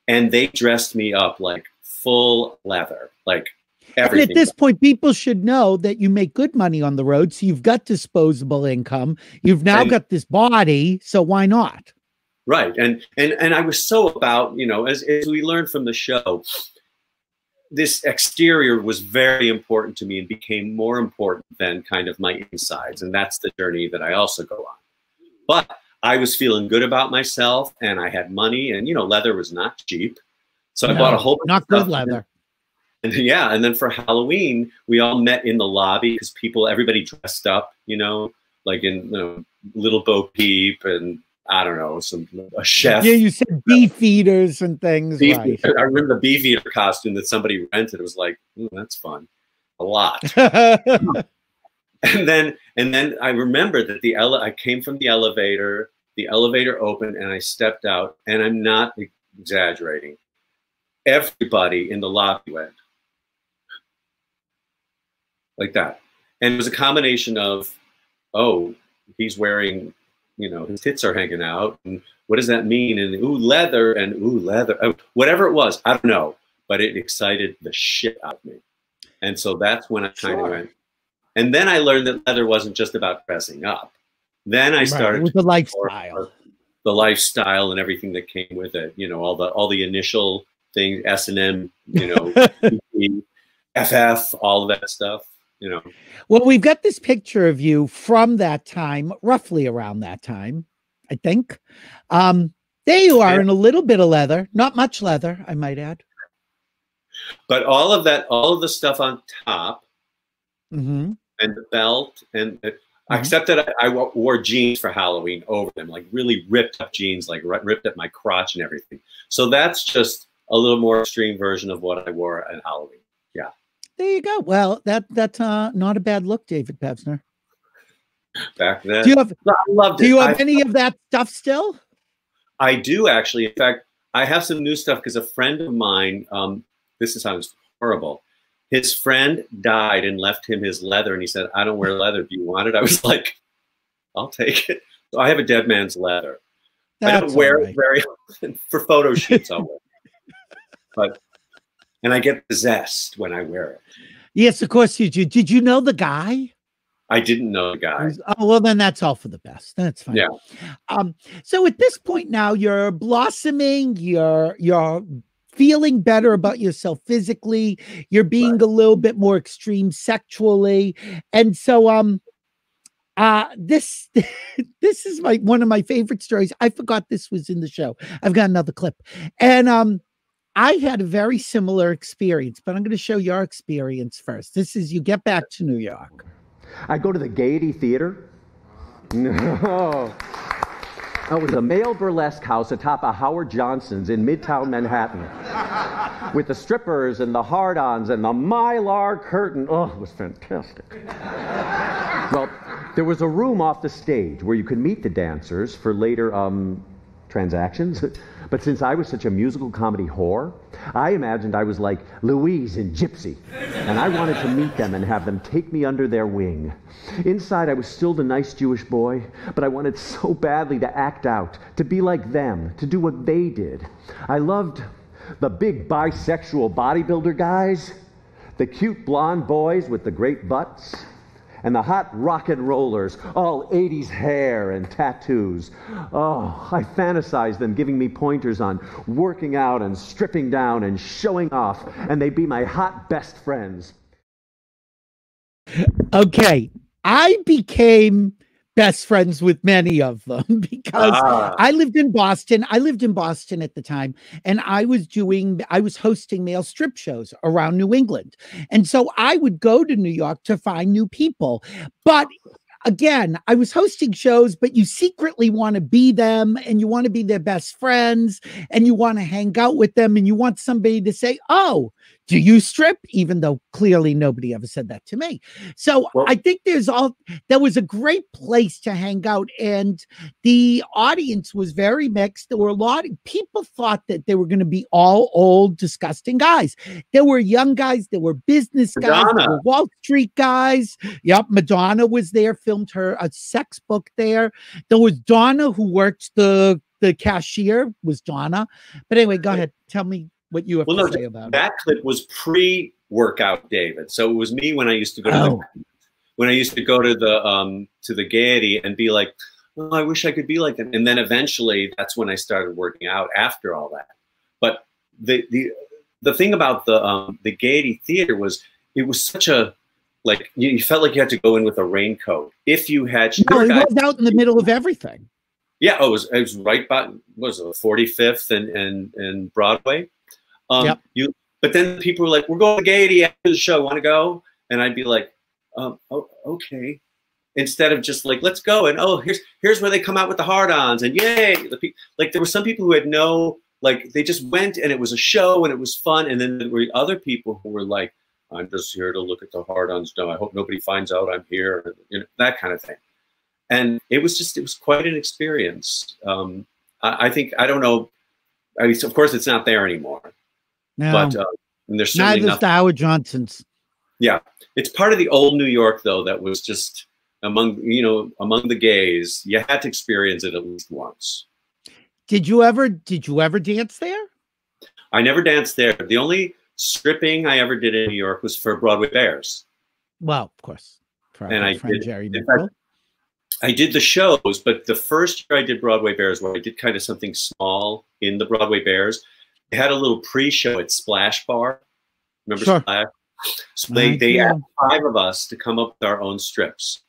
and they dressed me up like full leather, like And everything. at this point, people should know that you make good money on the road. So you've got disposable income. You've now And- got this body. So why not? Right. And and and I was so about, you know, as, as we learned from the show, this exterior was very important to me and became more important than kind of my insides. And that's the journey that I also go on. But I was feeling good about myself and I had money and you know, leather was not cheap. So I bought a whole not good leather. And yeah, and then for Halloween, we all met in the lobby because people, everybody dressed up, you know, like in you know, little Bo Peep and I don't know, some a chef. Yeah, you said beef eaters and things. Beef right. I remember the beef eater costume that somebody rented. It was like, "Ooh, that's fun, a lot. and then, and then I remember that the ele- I came from the elevator. The elevator opened, and I stepped out. And I'm not exaggerating. Everybody in the lobby went like that, and it was a combination of, oh, he's wearing, you know, his tits are hanging out, and what does that mean? And ooh, leather, and ooh, leather, oh, whatever it was, I don't know, but it excited the shit out of me, and so that's when I kind of Sure. went. And then I learned that leather wasn't just about dressing up. Then I Right, started with the lifestyle. the lifestyle and everything that came with it. You know, all the all the initial things, S and M, you know, FF, all of that stuff. You know, Well, we've got this picture of you from that time, roughly around that time, I think. Um, there you are Yeah. in a little bit of leather, not much leather, I might add. but all of that, all of the stuff on top hmm and the belt and uh, Mhm. except that I, I wore jeans for Halloween over them, like really ripped up jeans, like ri- ripped up my crotch and everything. So that's just a little more extreme version of what I wore at Halloween. There you go. Well, that that's uh, not a bad look, David Pevsner. Back then, Do you have I loved do it. you have I- any of that stuff still? I do actually. In fact, I have some new stuff because a friend of mine, um, this sounds horrible. His friend died and left him his leather, and he said, "I don't wear leather. Do you want it?" I was like, "I'll take it." So I have a dead man's leather. I don't wear right. it very often for photo shoots. I'll wear, but and I get possessed when I wear it. Yes, of course you did. Did you know the guy? I didn't know the guy. Oh well, then that's all for the best. That's fine. Yeah. Um. So at this point now, you're blossoming. You're you're feeling better about yourself physically. You're being a little bit more extreme sexually, and so um. Uh this this is my one of my favorite stories. I forgot this was in the show. I've got another clip. And um I had a very similar experience, but I'm going to show your experience first. This is you get back to New York. I'd go to the Gaiety Theater. No. It was a male burlesque house atop a Howard Johnson's in Midtown Manhattan. With the strippers and the hard ons and the mylar curtain. Oh, it was fantastic. well, there was a room off the stage where you could meet the dancers for later um, transactions. But since I was such a musical comedy whore, I imagined I was like Louise in Gypsy. And I wanted to meet them and have them take me under their wing. Inside, I was still the nice Jewish boy, but I wanted so badly to act out, to be like them, to do what they did. I loved the big bisexual bodybuilder guys, the cute blonde boys with the great butts and the hot rock and rollers, all 80s hair and tattoos. Oh, I fantasize them giving me pointers on working out and stripping down and showing off, and they'd be my hot best friends. Okay, I became best friends with many of them because ah. I lived in Boston. I lived in Boston at the time and I was doing, I was hosting male strip shows around New England. And so I would go to New York to find new people. But again, I was hosting shows, but you secretly want to be them and you want to be their best friends and you want to hang out with them and you want somebody to say, Oh, do you strip? Even though clearly nobody ever said that to me. So well, I think there's all there was a great place to hang out, and the audience was very mixed. There were a lot of people thought that they were going to be all old, disgusting guys. There were young guys, there were business guys, were Wall Street guys. Yep, Madonna was there, filmed her a sex book there. There was Donna who worked the the cashier was Donna. But anyway, go ahead. Tell me what you have well, to no, say about that it. clip was pre-workout, David. So it was me when I used to go to oh. the, when I used to go to the um, to the Gaiety and be like, oh, I wish I could be like them. And then eventually, that's when I started working out. After all that, but the the the thing about the um, the Gaiety Theater was it was such a like you, you, felt like you had to go in with a raincoat if you had. No, it was out in the middle of everything. Yeah, oh, it was it was right by was it forty fifth and and and Broadway. Um, yep. You, but then people were like, "We're going to Gaiety after the show. Want to go?" And I'd be like, um, "Oh, okay." Instead of just like, "Let's go," and oh, here's here's where they come out with the hard-ons, and yay! The pe- like there were some people who had no like they just went and it was a show and it was fun, and then there were other people who were like, "I'm just here to look at the hard-ons. No, I hope nobody finds out I'm here," you know, that kind of thing. And it was just it was quite an experience. Um, I, I think I don't know. I mean, of course, it's not there anymore. No, but uh, there's certainly neither's the Howard Johnsons. Yeah, it's part of the old New York though that was just among you know among the gays. You had to experience it at least once. Did you ever? Did you ever dance there? I never danced there. The only stripping I ever did in New York was for Broadway Bares. Well, of course. and I did, Jerry fact, I did the shows, but the first year I did Broadway Bares, where I did kind of something small in the Broadway Bares, they had a little pre-show at Splash Bar. Remember sure. Splash? So they, they asked five of us to come up with our own strips.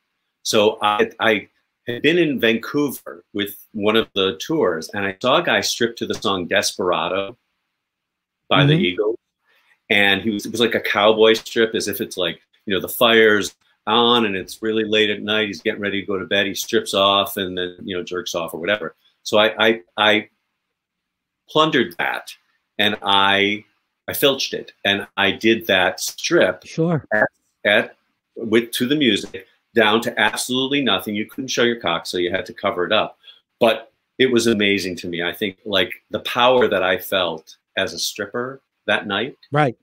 So I, I had been in Vancouver with one of the tours, and I saw a guy strip to the song Desperado by mm-hmm. the Eagles. And he was it was like a cowboy strip, as if it's like, you know, the fire's on and it's really late at night. He's getting ready to go to bed. He strips off and then, you know, jerks off or whatever. So I I, I plundered that and I I filched it and I did that strip sure at, at with to the music down to absolutely nothing. You couldn't show your cock, so you had to cover it up. But it was amazing to me. I think like the power that I felt as a stripper that night right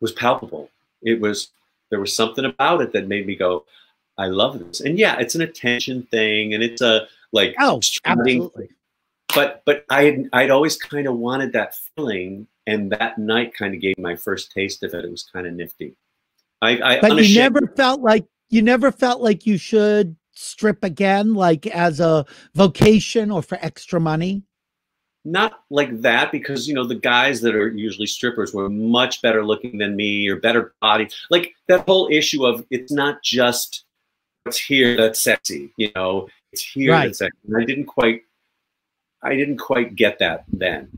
was palpable. It was there was something about it that made me go, I love this. And yeah, it's an attention thing and it's a like oh, absolutely but but I had, I'd always kind of wanted that feeling, and that night kind of gave my first taste of it. It was kind of nifty. I, I but you never felt like you never felt like you should strip again, like as a vocation or for extra money. Not like that, because you know the guys that are usually strippers were much better looking than me or better body. Like that whole issue of it's not just what's here that's sexy, you know, it's here right. that's sexy. And I didn't quite I didn't quite get that then,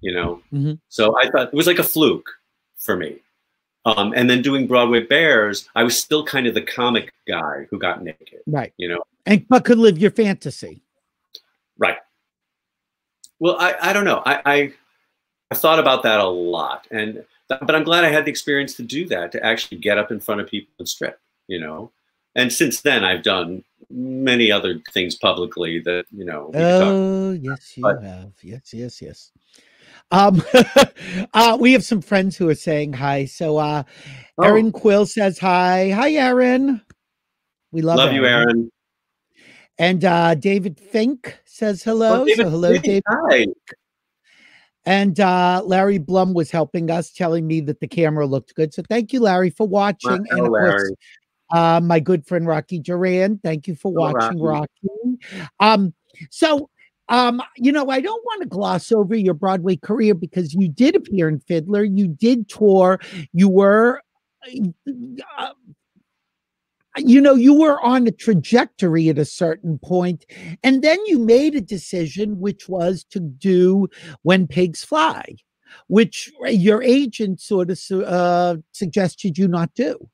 you know. Mm-hmm. So I thought it was like a fluke for me. Um, and then doing Broadway Bares, I was still kind of the comic guy who got naked, right? You know, and but could live your fantasy, right? Well, I, I don't know. I, I I thought about that a lot, and but I'm glad I had the experience to do that to actually get up in front of people and strip. You know, and since then I've done many other things publicly that you know. Oh yes, you but, have. Yes, yes, yes. Um, uh, we have some friends who are saying hi. So, uh, oh. Aaron Quill says hi. Hi, Aaron. We love, love Aaron. you, Aaron. And uh, David Fink says hello. Oh, David, so hello, David. Hi. And uh, Larry Blum was helping us, telling me that the camera looked good. So thank you, Larry, for watching. and of Larry. course, uh, my good friend Rocky Duran. Thank you for watching, Rocky. Rocky. Um, so um, you know, I don't want to gloss over your Broadway career because you did appear in Fiddler, you did tour, you were uh, you know, you were on a trajectory at a certain point, and then you made a decision, which was to do When Pigs Fly, which your agent sort of uh, suggested you not do.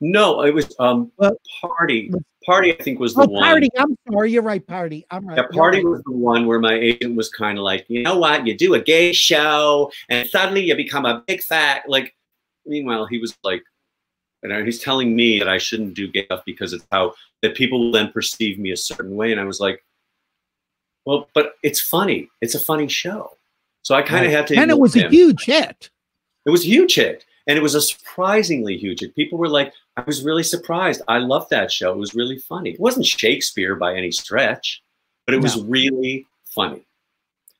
No, it was um, well, Party. Party, I think, was the oh, one. Party. I'm sorry, you're right. Party. I'm right. Yeah, Party right. was the one where my agent was kind of like, you know what? You do a gay show, and suddenly you become a big fat like. Meanwhile, he was like, and he's telling me that I shouldn't do gay stuff because it's how that people will then perceive me a certain way. And I was like, well, but it's funny. It's a funny show. So I kind of right. had to. And it was him. a huge hit. It was a huge hit. And it was a surprisingly huge. People were like, I was really surprised. I loved that show. It was really funny. It wasn't Shakespeare by any stretch, but it was really funny.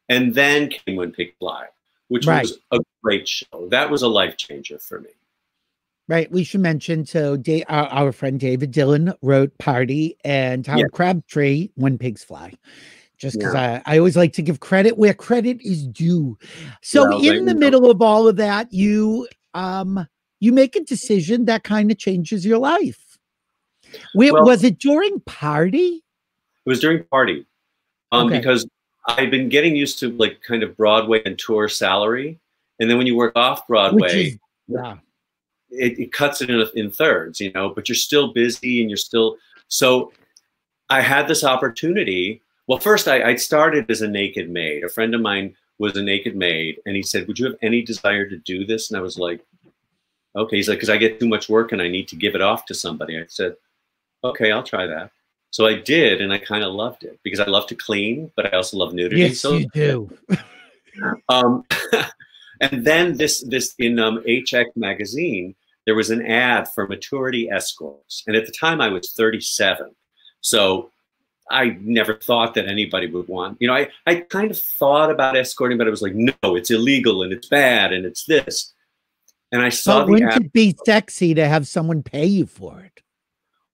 And then came When Pig Fly, which right. was a great show. That was a life changer for me. Right. We should mention so Dave, our, our, friend David Dillon wrote Party and Howard yeah. Crabtree When Pigs Fly. Just because yeah. I, I always like to give credit where credit is due. So well, in the middle know. of all of that, you um you make a decision that kind of changes your life. Wait, well, was it during Party? It was during Party. Um, okay. because I've been getting used to like kind of Broadway and tour salary. And then when you work off Broadway, is, yeah it, it cuts it in, in thirds, you know, but you're still busy and you're still. So I had this opportunity. Well, first I, I started as a naked maid. A friend of mine was a naked maid, and he said, "Would you have any desire to do this?" And I was like, "Okay." He's like, "Because I get too much work and I need to give it off to somebody." I said, "Okay, I'll try that." So I did, and I kind of loved it because I love to clean, but I also love nudity. Yes, so, you do. um, and then this this in um, HX magazine, there was an ad for maturity escorts. And at the time I was 37. So I never thought that anybody would want, you know, I, I kind of thought about escorting, but I was like, no, it's illegal and it's bad and it's this. And I saw but wouldn't it be sexy to have someone pay you for it?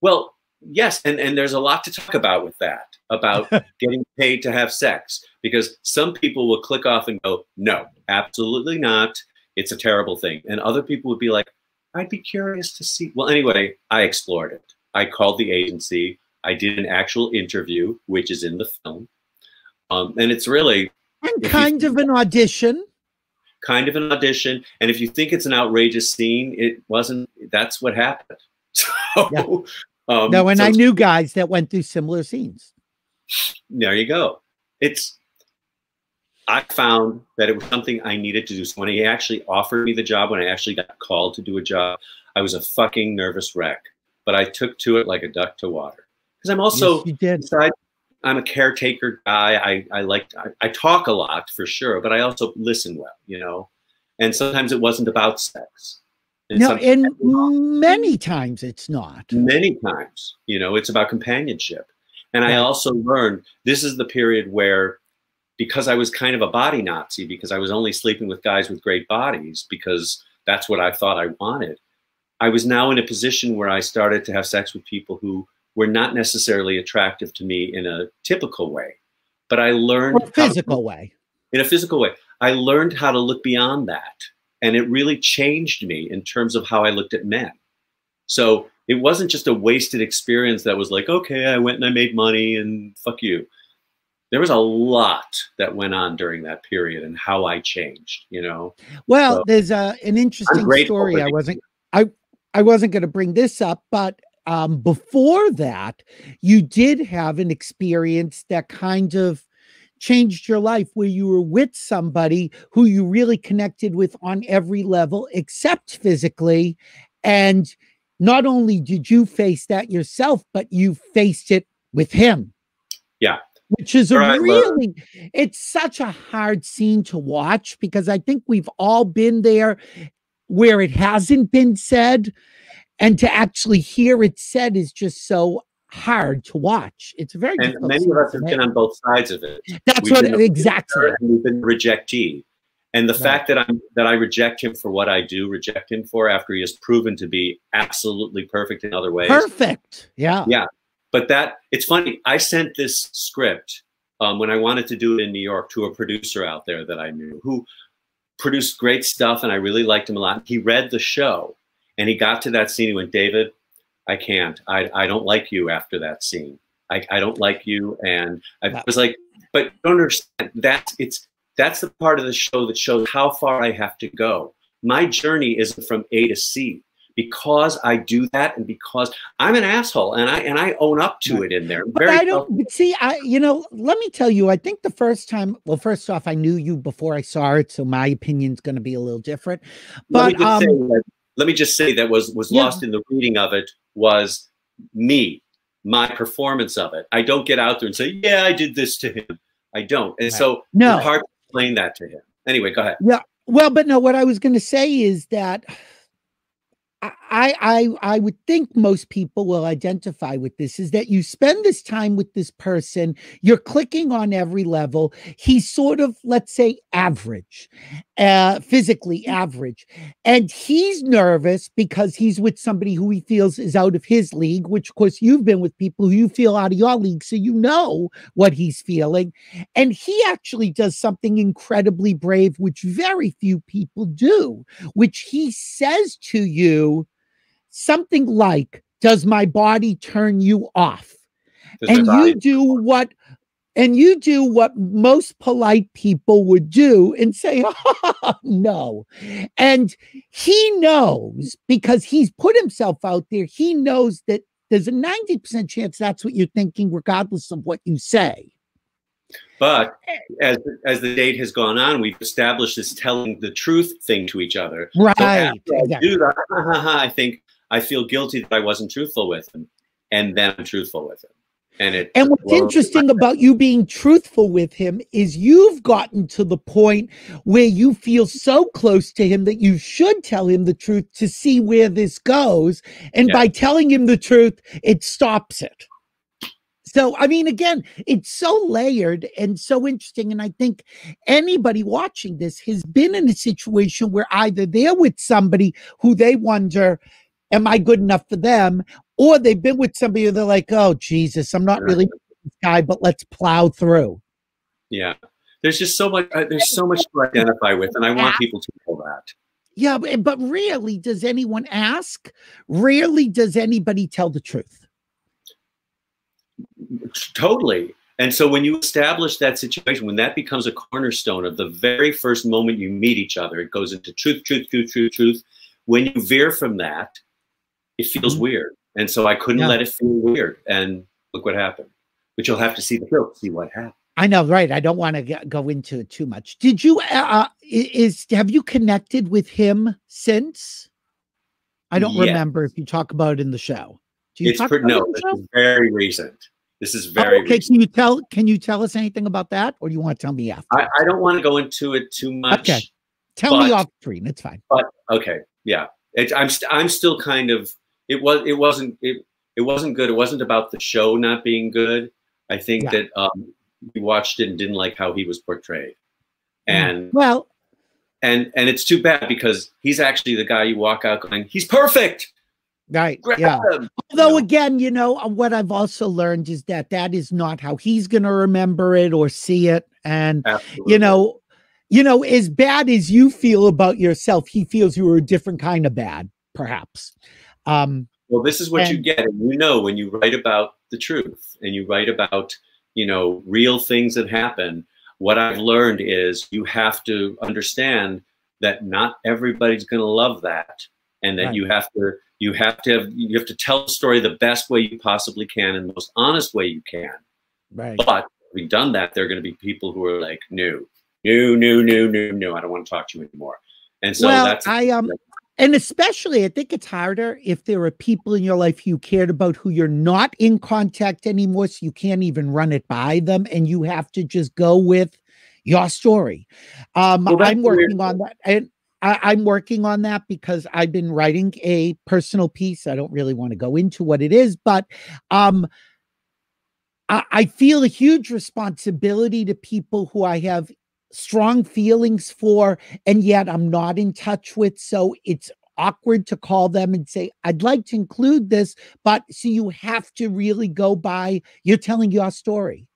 Well, yes. And, and there's a lot to talk about with that, about getting paid to have sex, because some people will click off and go, no, absolutely not. It's a terrible thing. And other people would be like, I'd be curious to see. Well, anyway, I explored it. I called the agency. I did an actual interview, which is in the film. Um, and it's really and kind you, of an audition. Kind of an audition. And if you think it's an outrageous scene, it wasn't. That's what happened. So, yeah. um, no, and so I knew guys that went through similar scenes. There you go. It's I found that it was something I needed to do. So when he actually offered me the job, when I actually got called to do a job, I was a fucking nervous wreck. But I took to it like a duck to water. Because I'm also yes, you did. I'm a caretaker guy. I, I like I, I talk a lot for sure, but I also listen well, you know. And sometimes it wasn't about sex. And no, and many times it's not. Many times, you know, it's about companionship. And I also learned this is the period where because I was kind of a body Nazi, because I was only sleeping with guys with great bodies, because that's what I thought I wanted. I was now in a position where I started to have sex with people who were not necessarily attractive to me in a typical way, but I learned a physical to, way. In a physical way, I learned how to look beyond that, and it really changed me in terms of how I looked at men. So it wasn't just a wasted experience that was like, okay, I went and I made money and fuck you there was a lot that went on during that period and how I changed, you know. Well, so, there's a an interesting story. I wasn't I I wasn't going to bring this up, but um, before that, you did have an experience that kind of changed your life where you were with somebody who you really connected with on every level except physically and not only did you face that yourself but you faced it with him Yeah. which is a Right, well- really it's such a hard scene to watch because i think we've all been there where it hasn't been said and to actually hear it said is just so hard to watch it's a very And many of us have been on both sides of it. that's We've what exactly and we've been rejectee. And the Right. fact that I'm that I reject him for what I do, reject him for after he has proven to be absolutely perfect in other ways. perfect yeah Yeah. But that it's funny. I sent this script um, when I wanted to do it in New York to a producer out there that I knew who produced great stuff, and I really liked him a lot. He read the show, and he got to that scene. He went, "David, I can't. I I don't like you after that scene. I I don't like you." And I was like, "But don't understand. That's it's that's the part of the show that shows how far I have to go. My journey isn't from A to C." Because I do that, and because I'm an asshole, and I and I own up to it in there. But very I don't but see. I you know, let me tell you. I think the first time, well, first off, I knew you before I saw it, so my opinion's going to be a little different. But um, let me just say that was was Yeah. lost in the reading of it was me, my performance of it. I don't get out there and say, "Yeah, I did this to him." I don't, and Right. so no, it's hard to explain that to him. Anyway, go ahead. Yeah. Well, but no, what I was going to say is that I, I, I would think most people will identify with this is that you spend this time with this person, you're clicking on every level. He's sort of, let's say, average, uh, physically average. And he's nervous because he's with somebody who he feels is out of his league, which, of course, you've been with people who you feel out of your league. So you know what he's feeling. And he actually does something incredibly brave, which very few people do, which he says to you something like, Does my body turn you off? Does and you do what and you do what most polite people would do and say no and he knows because he's put himself out there he knows that there's a 90% chance that's what you're thinking regardless of what you say But as as the date has gone on, we've established this telling the truth thing to each other. right So I do that, I think I feel guilty that I wasn't truthful with him, and then I'm truthful with him. And it And what's interesting about you being truthful with him is you've gotten to the point where you feel so close to him that you should tell him the truth to see where this goes. And Yeah. by telling him the truth, it stops it. So, I mean, again, it's so layered and so interesting. And I think anybody watching this has been in a situation where either they're with somebody who they wonder, Am I good enough for them? Or they've been with somebody who they're like, Oh, Jesus, I'm not really this guy, but let's plow through. Yeah, there's just so much. Uh, there's so much to identify with, and I want people to know that. Yeah, but, but rarely does anyone ask. Rarely does anybody tell the truth. Totally. And so when you establish that situation, when that becomes a cornerstone of the very first moment you meet each other, it goes into truth, truth, truth, truth, truth. When you veer from that, it feels Mhm. weird. And so I couldn't Yeah. let it feel weird. And look what happened. But you'll have to see the film, see what happened. I know, right? I don't want to go into it too much. Did you? Uh, uh, is have you connected with him since? I don't Yes. remember if you talk about it in the show. Do you It's talk about it no, in the this is very recent. This is Oh, very okay, recent. can you tell? Can you tell us anything about that, or do you want to tell me after? I, I don't want to go into it too much. Okay. tell me off screen. It's fine. but okay yeah it, i'm st- i'm still kind of it was it wasn't it, it wasn't good it wasn't about the show not being good i think Yeah. that um we watched it and didn't like how he was portrayed and Well, and and it's too bad because he's actually the guy you walk out going he's perfect right, grab yeah. him Although know. again, you know uh, what I've also learned is that that is not how he's going to remember it or see it, and Absolutely. you know, you know, as bad as you feel about yourself, he feels you were a different kind of bad, perhaps. Um, Well, this is what you get, and you know when you write about the truth and you write about you know real things that happen. What I've learned is you have to understand that not everybody's going to love that, and that Right. you have to you have to have, you have to tell the story the best way you possibly can and the most honest way you can. right. But having done that, there are going to be people who are like, new, new, new, new, new, new. I don't want to talk to you anymore. And so well, that's I um and especially I think it's harder if there are people in your life you cared about who you're not in contact anymore, so you can't even run it by them, and you have to just go with your story. Um, Well, I'm weird. working on that, and I, I'm working on that because I've been writing a personal piece. I don't really want to go into what it is, but um, I, I feel a huge responsibility to people who I have strong feelings for, and yet I'm not in touch with. So it's awkward to call them and say, I'd like to include this, but so you have to really go by, you're telling your story.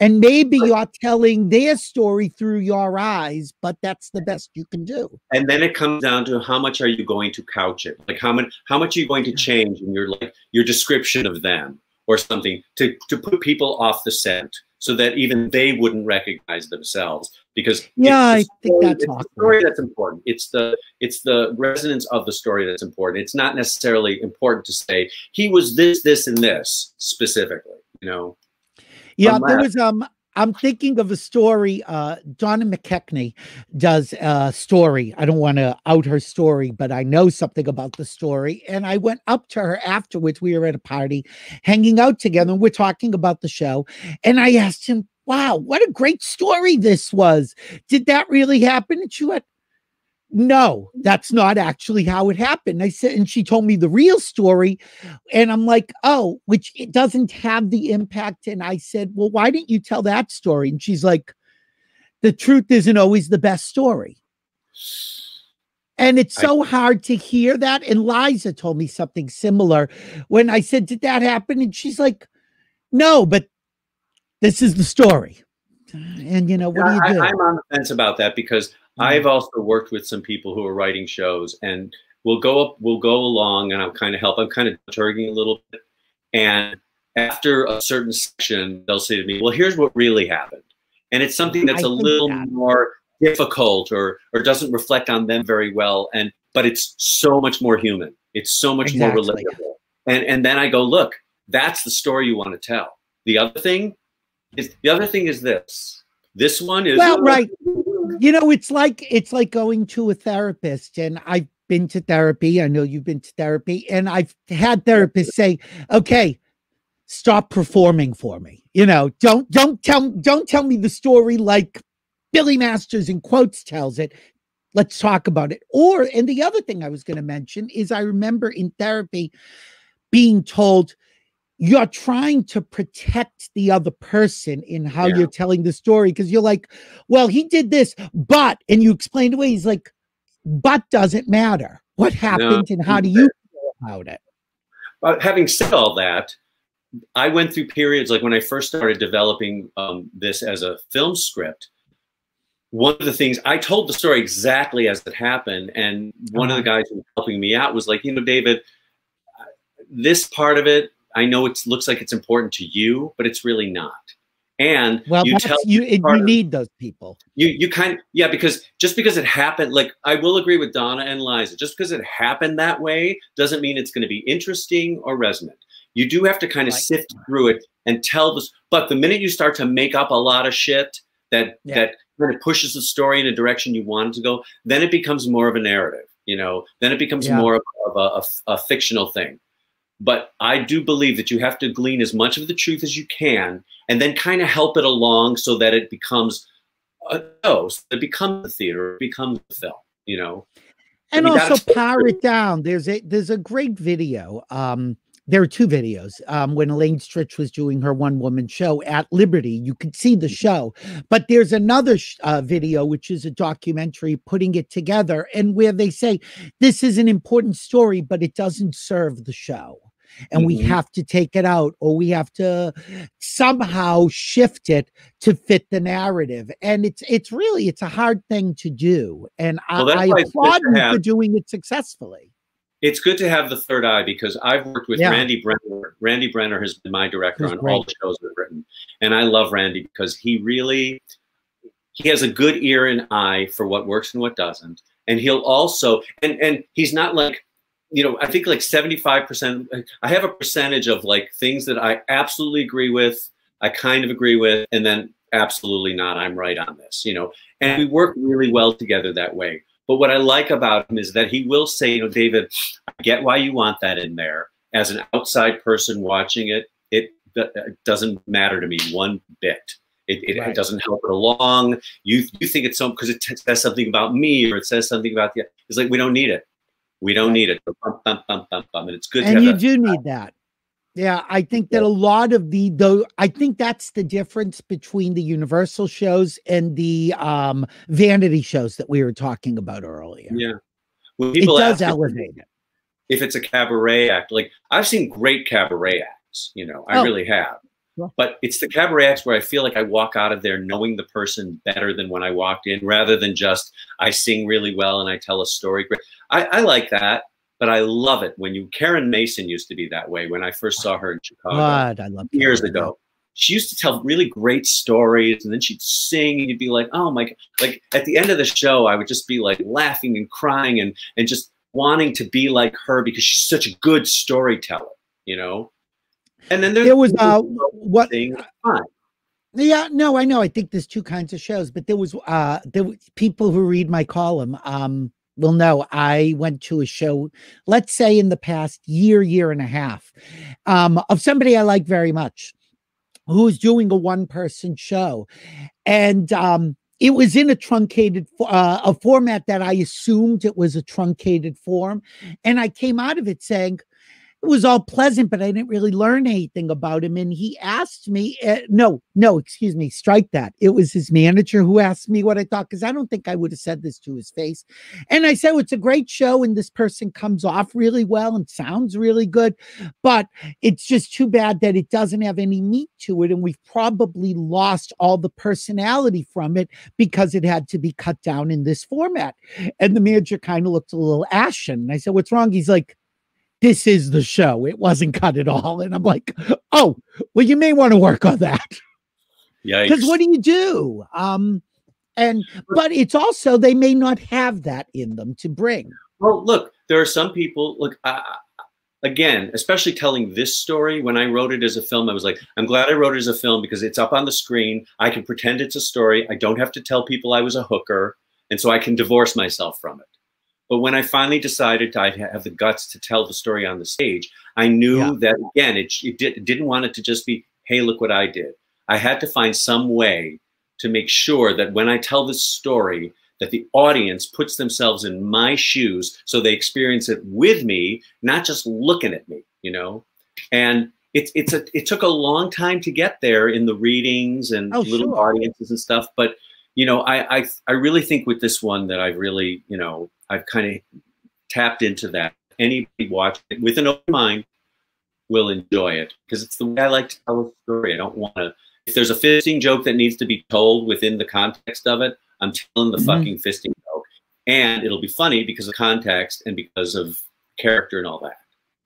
And maybe you're telling their story through your eyes, but that's the best you can do. and then it comes down to how much are you going to couch it like how much how much are you going to change in your like your description of them or something to to put people off the scent so that even they wouldn't recognize themselves because Yeah, I think story- that's it's the story that's important it's the it's the resonance of the story that's important it's not necessarily important to say he was this this and this specifically you know Yeah, there was um I'm thinking of a story. Uh, Donna McKechnie does a story. I don't want to out her story, but I know something about the story. And I went up to her afterwards. We were at a party, hanging out together, and we're talking about the show. And I asked him, "Wow, what a great story this was! Did that really happen?" And she went, "No, that's not actually how it happened." I said, and she told me the real story, and I'm like, oh, which it doesn't have the impact. And I said, well, why didn't you tell that story? And she's like, the truth isn't always the best story. And it's I- so hard to hear that. And Liza told me something similar when I said, Did that happen? And she's like, No, but this is the story. And you know, what do you I, do? I'm on the fence about that because mm-hmm. I've also worked with some people who are writing shows, and we'll go up, we'll go along, and I'm kind of help. I'm kind of turging a little bit, and after a certain section, they'll say to me, "Well, here's what really happened," and it's something mm, that's I a little that- more difficult or or doesn't reflect on them very well, and but it's so much more human. It's so much more relatable, and and then I go, look, that's the story you want to tell. The other thing is the other thing is this. This one is well, right. You know, it's like it's like going to a therapist, and I've been to therapy. I know you've been to therapy, and I've had therapists say, "Okay, stop performing for me. You know, don't don't tell don't tell me the story like Billy Masters in quotes tells it. Let's talk about it." Or, and the other thing I was going to mention is I remember in therapy being told you're trying to protect the other person in how Yeah. you're telling the story because you're like, well, he did this, but, and you explain away, he's like, but doesn't matter. What happened and how do you feel about it? But having said all that, I went through periods like when I first started developing um, this as a film script. One of the things I told the story exactly as it happened, and one of the guys who was helping me out was like, you know, David, this part of it, I know it looks like it's important to you, but it's really not. And Well, you tell you, it- you need those people. you you kind of yeah because just because it happened like i will agree with donna and liza just because it happened that way doesn't mean it's going to be interesting or resonant you do have to kind of Right. sift through it and tell this but the minute you start to make up a lot of shit that Yeah. that kind of pushes the story in a direction you want it to go then it becomes more of a narrative you know then it becomes Yeah. more of, of a, a, a fictional thing but i do believe that you have to glean as much of the truth as you can and then kind of help it along so that it becomes a no, so it becomes a theater, it becomes a film, you know. and mean, also power it down. There's a there's a great video. Um, there are two videos. Um, when Elaine Stritch was doing her one woman show at Liberty, you could see the show. But there's another sh- uh, video, which is a documentary putting it together, and where they say this is an important story, but it doesn't serve the show. And we Mhm. have to take it out, or we have to somehow shift it to fit the narrative. And it's it's really it's a hard thing to do. And Well, I, I why it's good applaud you for doing it successfully. It's good to have the third eye because I've worked with Yeah. Randy Brenner. Randy Brenner has been my director He's on all the shows I've written. And I love Randy because he really he has a good ear and eye for what works and what doesn't. And he'll also and and he's not like you know, I think like 75%, I have a percentage of like things that I absolutely agree with, I kind of agree with, and then absolutely not. I'm right on this, you know. And we work really well together that way. But what I like about him is that he will say, you know, David, I get why you want that in there. As an outside person watching it, it, uh, it doesn't matter to me one bit. It, it, right. it, doesn't help it along. You you think it's some because it says something about me or it says something about the. It's like we don't need it. We don't need it. Bum, bum, bum, bum, bum. And it's good. And you do need that. Yeah, I think that a lot of the though I think that's the difference between the Universal shows and the um vanity shows that we were talking about earlier. Yeah. When people it does elevate it. If it's a cabaret act, like I've seen great cabaret acts, you know, I oh. really have. But it's the cabaret acts where I feel like I walk out of there knowing the person better than when I walked in, rather than just I sing really well and I tell a story great. I, I like that but I love it when you. Karen Mason used to be that way when I first saw her in Chicago. God, I love years Karen. ago. She used to tell really great stories, and then she'd sing, and you'd be like, "Oh my!" Like at the end of the show, I would just be like laughing and crying, and and just wanting to be like her because she's such a good storyteller, you know. And then there was uh, what thing. Yeah, no, I know. I think there's two kinds of shows, but there was uh there was people who read my column. Um, will know I went to a show, let's say in the past year, year and a half, um, of somebody I like very much who was doing a one person show. And um, it was in a truncated uh, a format that I assumed it was a truncated form. And I came out of it saying, it was all pleasant, but I didn't really learn anything about him. And he asked me, uh, no, no, excuse me, strike that. It was his manager who asked me what I thought, because I don't think I would have said this to his face. And I said, well, it's a great show, and this person comes off really well and sounds really good, but it's just too bad that it doesn't have any meat to it. And we've probably lost all the personality from it because it had to be cut down in this format. And the manager kind of looked a little ashen. And I said, what's wrong? He's like, this is the show. It wasn't cut at all. And I'm like, oh, well, you may want to work on that. Yeah. Because what do you do? Um, and but it's also they may not have that in them to bring. Well, look, there are some people. Look, again, especially telling this story. When I wrote it as a film, I was like, I'm glad I wrote it as a film because it's up on the screen. I can pretend it's a story. I don't have to tell people I was a hooker, and so I can divorce myself from it. But when I finally decided to have the guts to tell the story on the stage, I knew yeah. that again, it, it, did, didn't want it to just be, hey, look what I did. I had to find some way to make sure that when I tell this story, that the audience puts themselves in my shoes so they experience it with me, not just looking at me, you know? And it, it's a, it took a long time to get there in the readings and oh, little sure. audiences and stuff. But, you know, I, I, I really think with this one that I've really, you know, I've kind of tapped into that. Anybody watching it with an open mind will enjoy it because it's the way I like to tell a story. I don't want to. If there's a fisting joke that needs to be told within the context of it, I'm telling the mm-hmm. fucking fisting joke, and it'll be funny because of context and because of character and all that.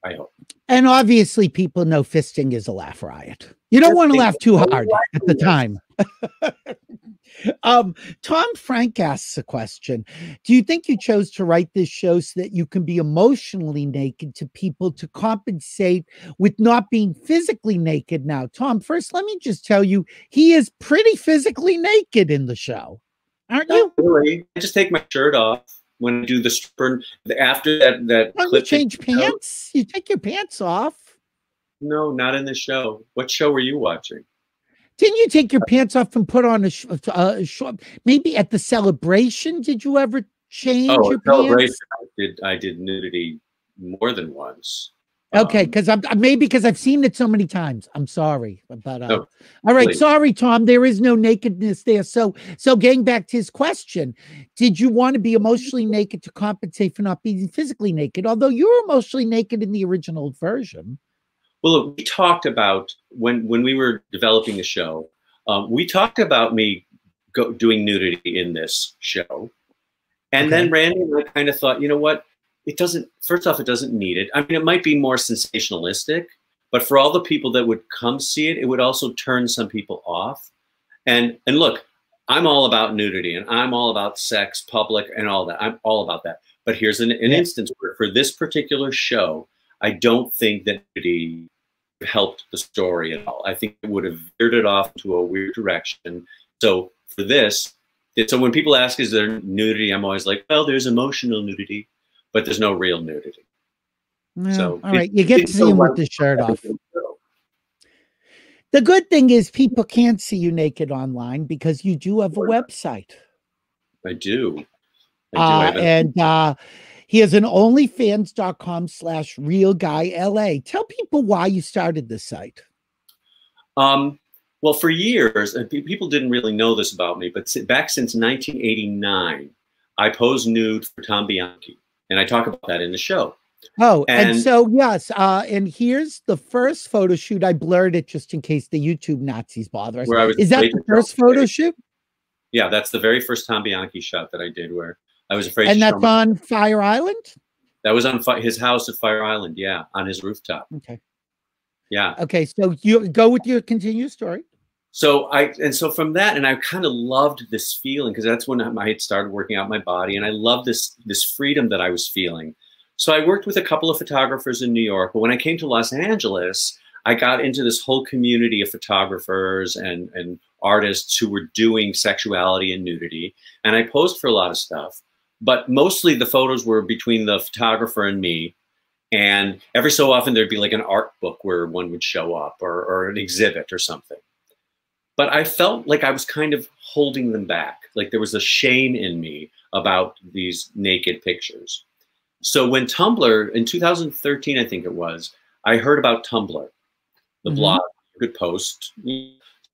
I hope. And obviously, people know fisting is a laugh riot. You don't want to laugh too hard at the time. um, Tom Frank asks a question Do you think you chose to write this show so that you can be emotionally naked to people to compensate with not being physically naked now? Tom, first, let me just tell you, he is pretty physically naked in the show, aren't not you? Really. I just take my shirt off when I do the stripper. After that, that oh, you change pants. You take your pants off. No, not in the show. What show were you watching? Didn't you take your pants off and put on a, sh- a short? Maybe at the celebration, did you ever change oh, your pants? I did. I did nudity more than once. Okay, because um, I'm maybe because I've seen it so many times. I'm sorry, but uh, no, all right, please. sorry, Tom. There is no nakedness there. So, so getting back to his question, did you want to be emotionally naked to compensate for not being physically naked? Although you were emotionally naked in the original version. Well, look, we talked about when when we were developing the show. Um, we talked about me go, doing nudity in this show, and okay. then Randy and I kind of thought, you know what? It doesn't. First off, it doesn't need it. I mean, it might be more sensationalistic, but for all the people that would come see it, it would also turn some people off. And and look, I'm all about nudity and I'm all about sex, public, and all that. I'm all about that. But here's an, an yeah. instance where for this particular show, I don't think that nudity helped the story at all. I think it would have veered it off to a weird direction. So for this, so when people ask, is there nudity? I'm always like, well, there's emotional nudity, but there's no real nudity. Yeah, so all right, you get to see him with the shirt off. The good thing is people can't see you naked online because you do have a website. I do. I do. Uh, and uh, he has an onlyfans.com slash real guy LA. Tell people why you started this site. Um, well, for years, and people didn't really know this about me, but back since 1989, I posed nude for Tom Bianchi. And I talk about that in the show. Oh, and, and so yes, uh, and here's the first photo shoot. I blurred it just in case the YouTube Nazis bother us. Is that the first photo shoot? Yeah, that's the very first Tom Bianchi shot that I did where I was afraid. And that's on Fire Island. That was on his house at Fire Island. Yeah, on his rooftop. Okay. Yeah. Okay, so you go with your continuous story. So I and so from that, and I kind of loved this feeling because that's when I had started working out my body, and I loved this this freedom that I was feeling so I worked with a couple of photographers in New York, but when I came to Los Angeles, I got into this whole community of photographers and, and artists who were doing sexuality and nudity. And I posed for a lot of stuff, but mostly the photos were between the photographer and me. And every so often there'd be like an art book where one would show up or, or an exhibit or something. But I felt like I was kind of holding them back. Like there was a shame in me about these naked pictures. So when Tumblr in 2013, I think it was, I heard about Tumblr, the mm-hmm. blog you could post.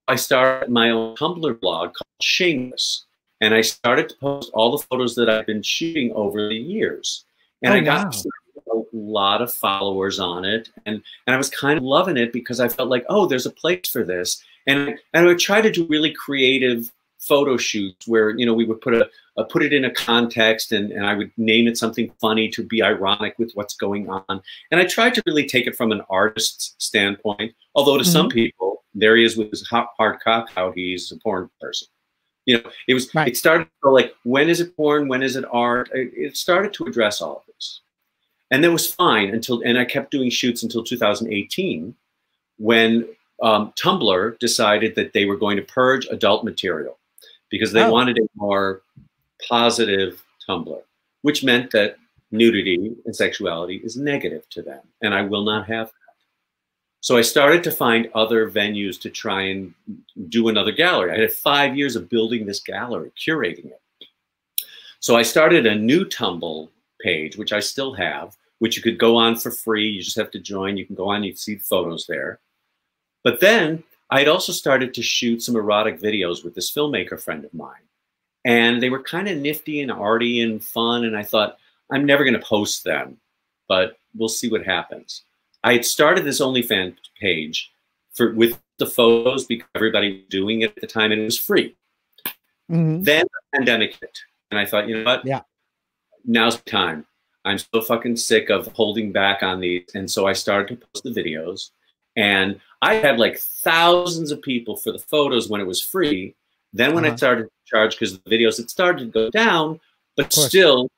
I started my own Tumblr blog called Shameless, and I started to post all the photos that I've been shooting over the years, and oh, I got wow. a lot of followers on it, and and I was kind of loving it because I felt like, oh, there's a place for this, and and I would try to do really creative photo shoots where you know we would put a, a, put it in a context and, and I would name it something funny to be ironic with what's going on. And I tried to really take it from an artist's standpoint although to mm-hmm. some people there he is with his hot hard cock out he's a porn person. You know it was right. it started to like when is it porn? When is it art? It, it started to address all of this. And that was fine until and I kept doing shoots until 2018 when um, Tumblr decided that they were going to purge adult material because they oh. wanted a more positive Tumblr, which meant that nudity and sexuality is negative to them, and I will not have that. So I started to find other venues to try and do another gallery. I had five years of building this gallery, curating it. So I started a new Tumblr page, which I still have, which you could go on for free. You just have to join. You can go on, you can see photos there. But then I had also started to shoot some erotic videos with this filmmaker friend of mine. And they were kind of nifty and arty and fun. And I thought, I'm never going to post them, but we'll see what happens. I had started this OnlyFans page for with the photos because everybody was doing it at the time and it was free. Mm-hmm. Then the pandemic hit. And I thought, you know what? Yeah. Now's the time. I'm so fucking sick of holding back on these. And so I started to post the videos. And I had like thousands of people for the photos when it was free. Then when uh-huh. I started to charge because the videos had started to go down, but still,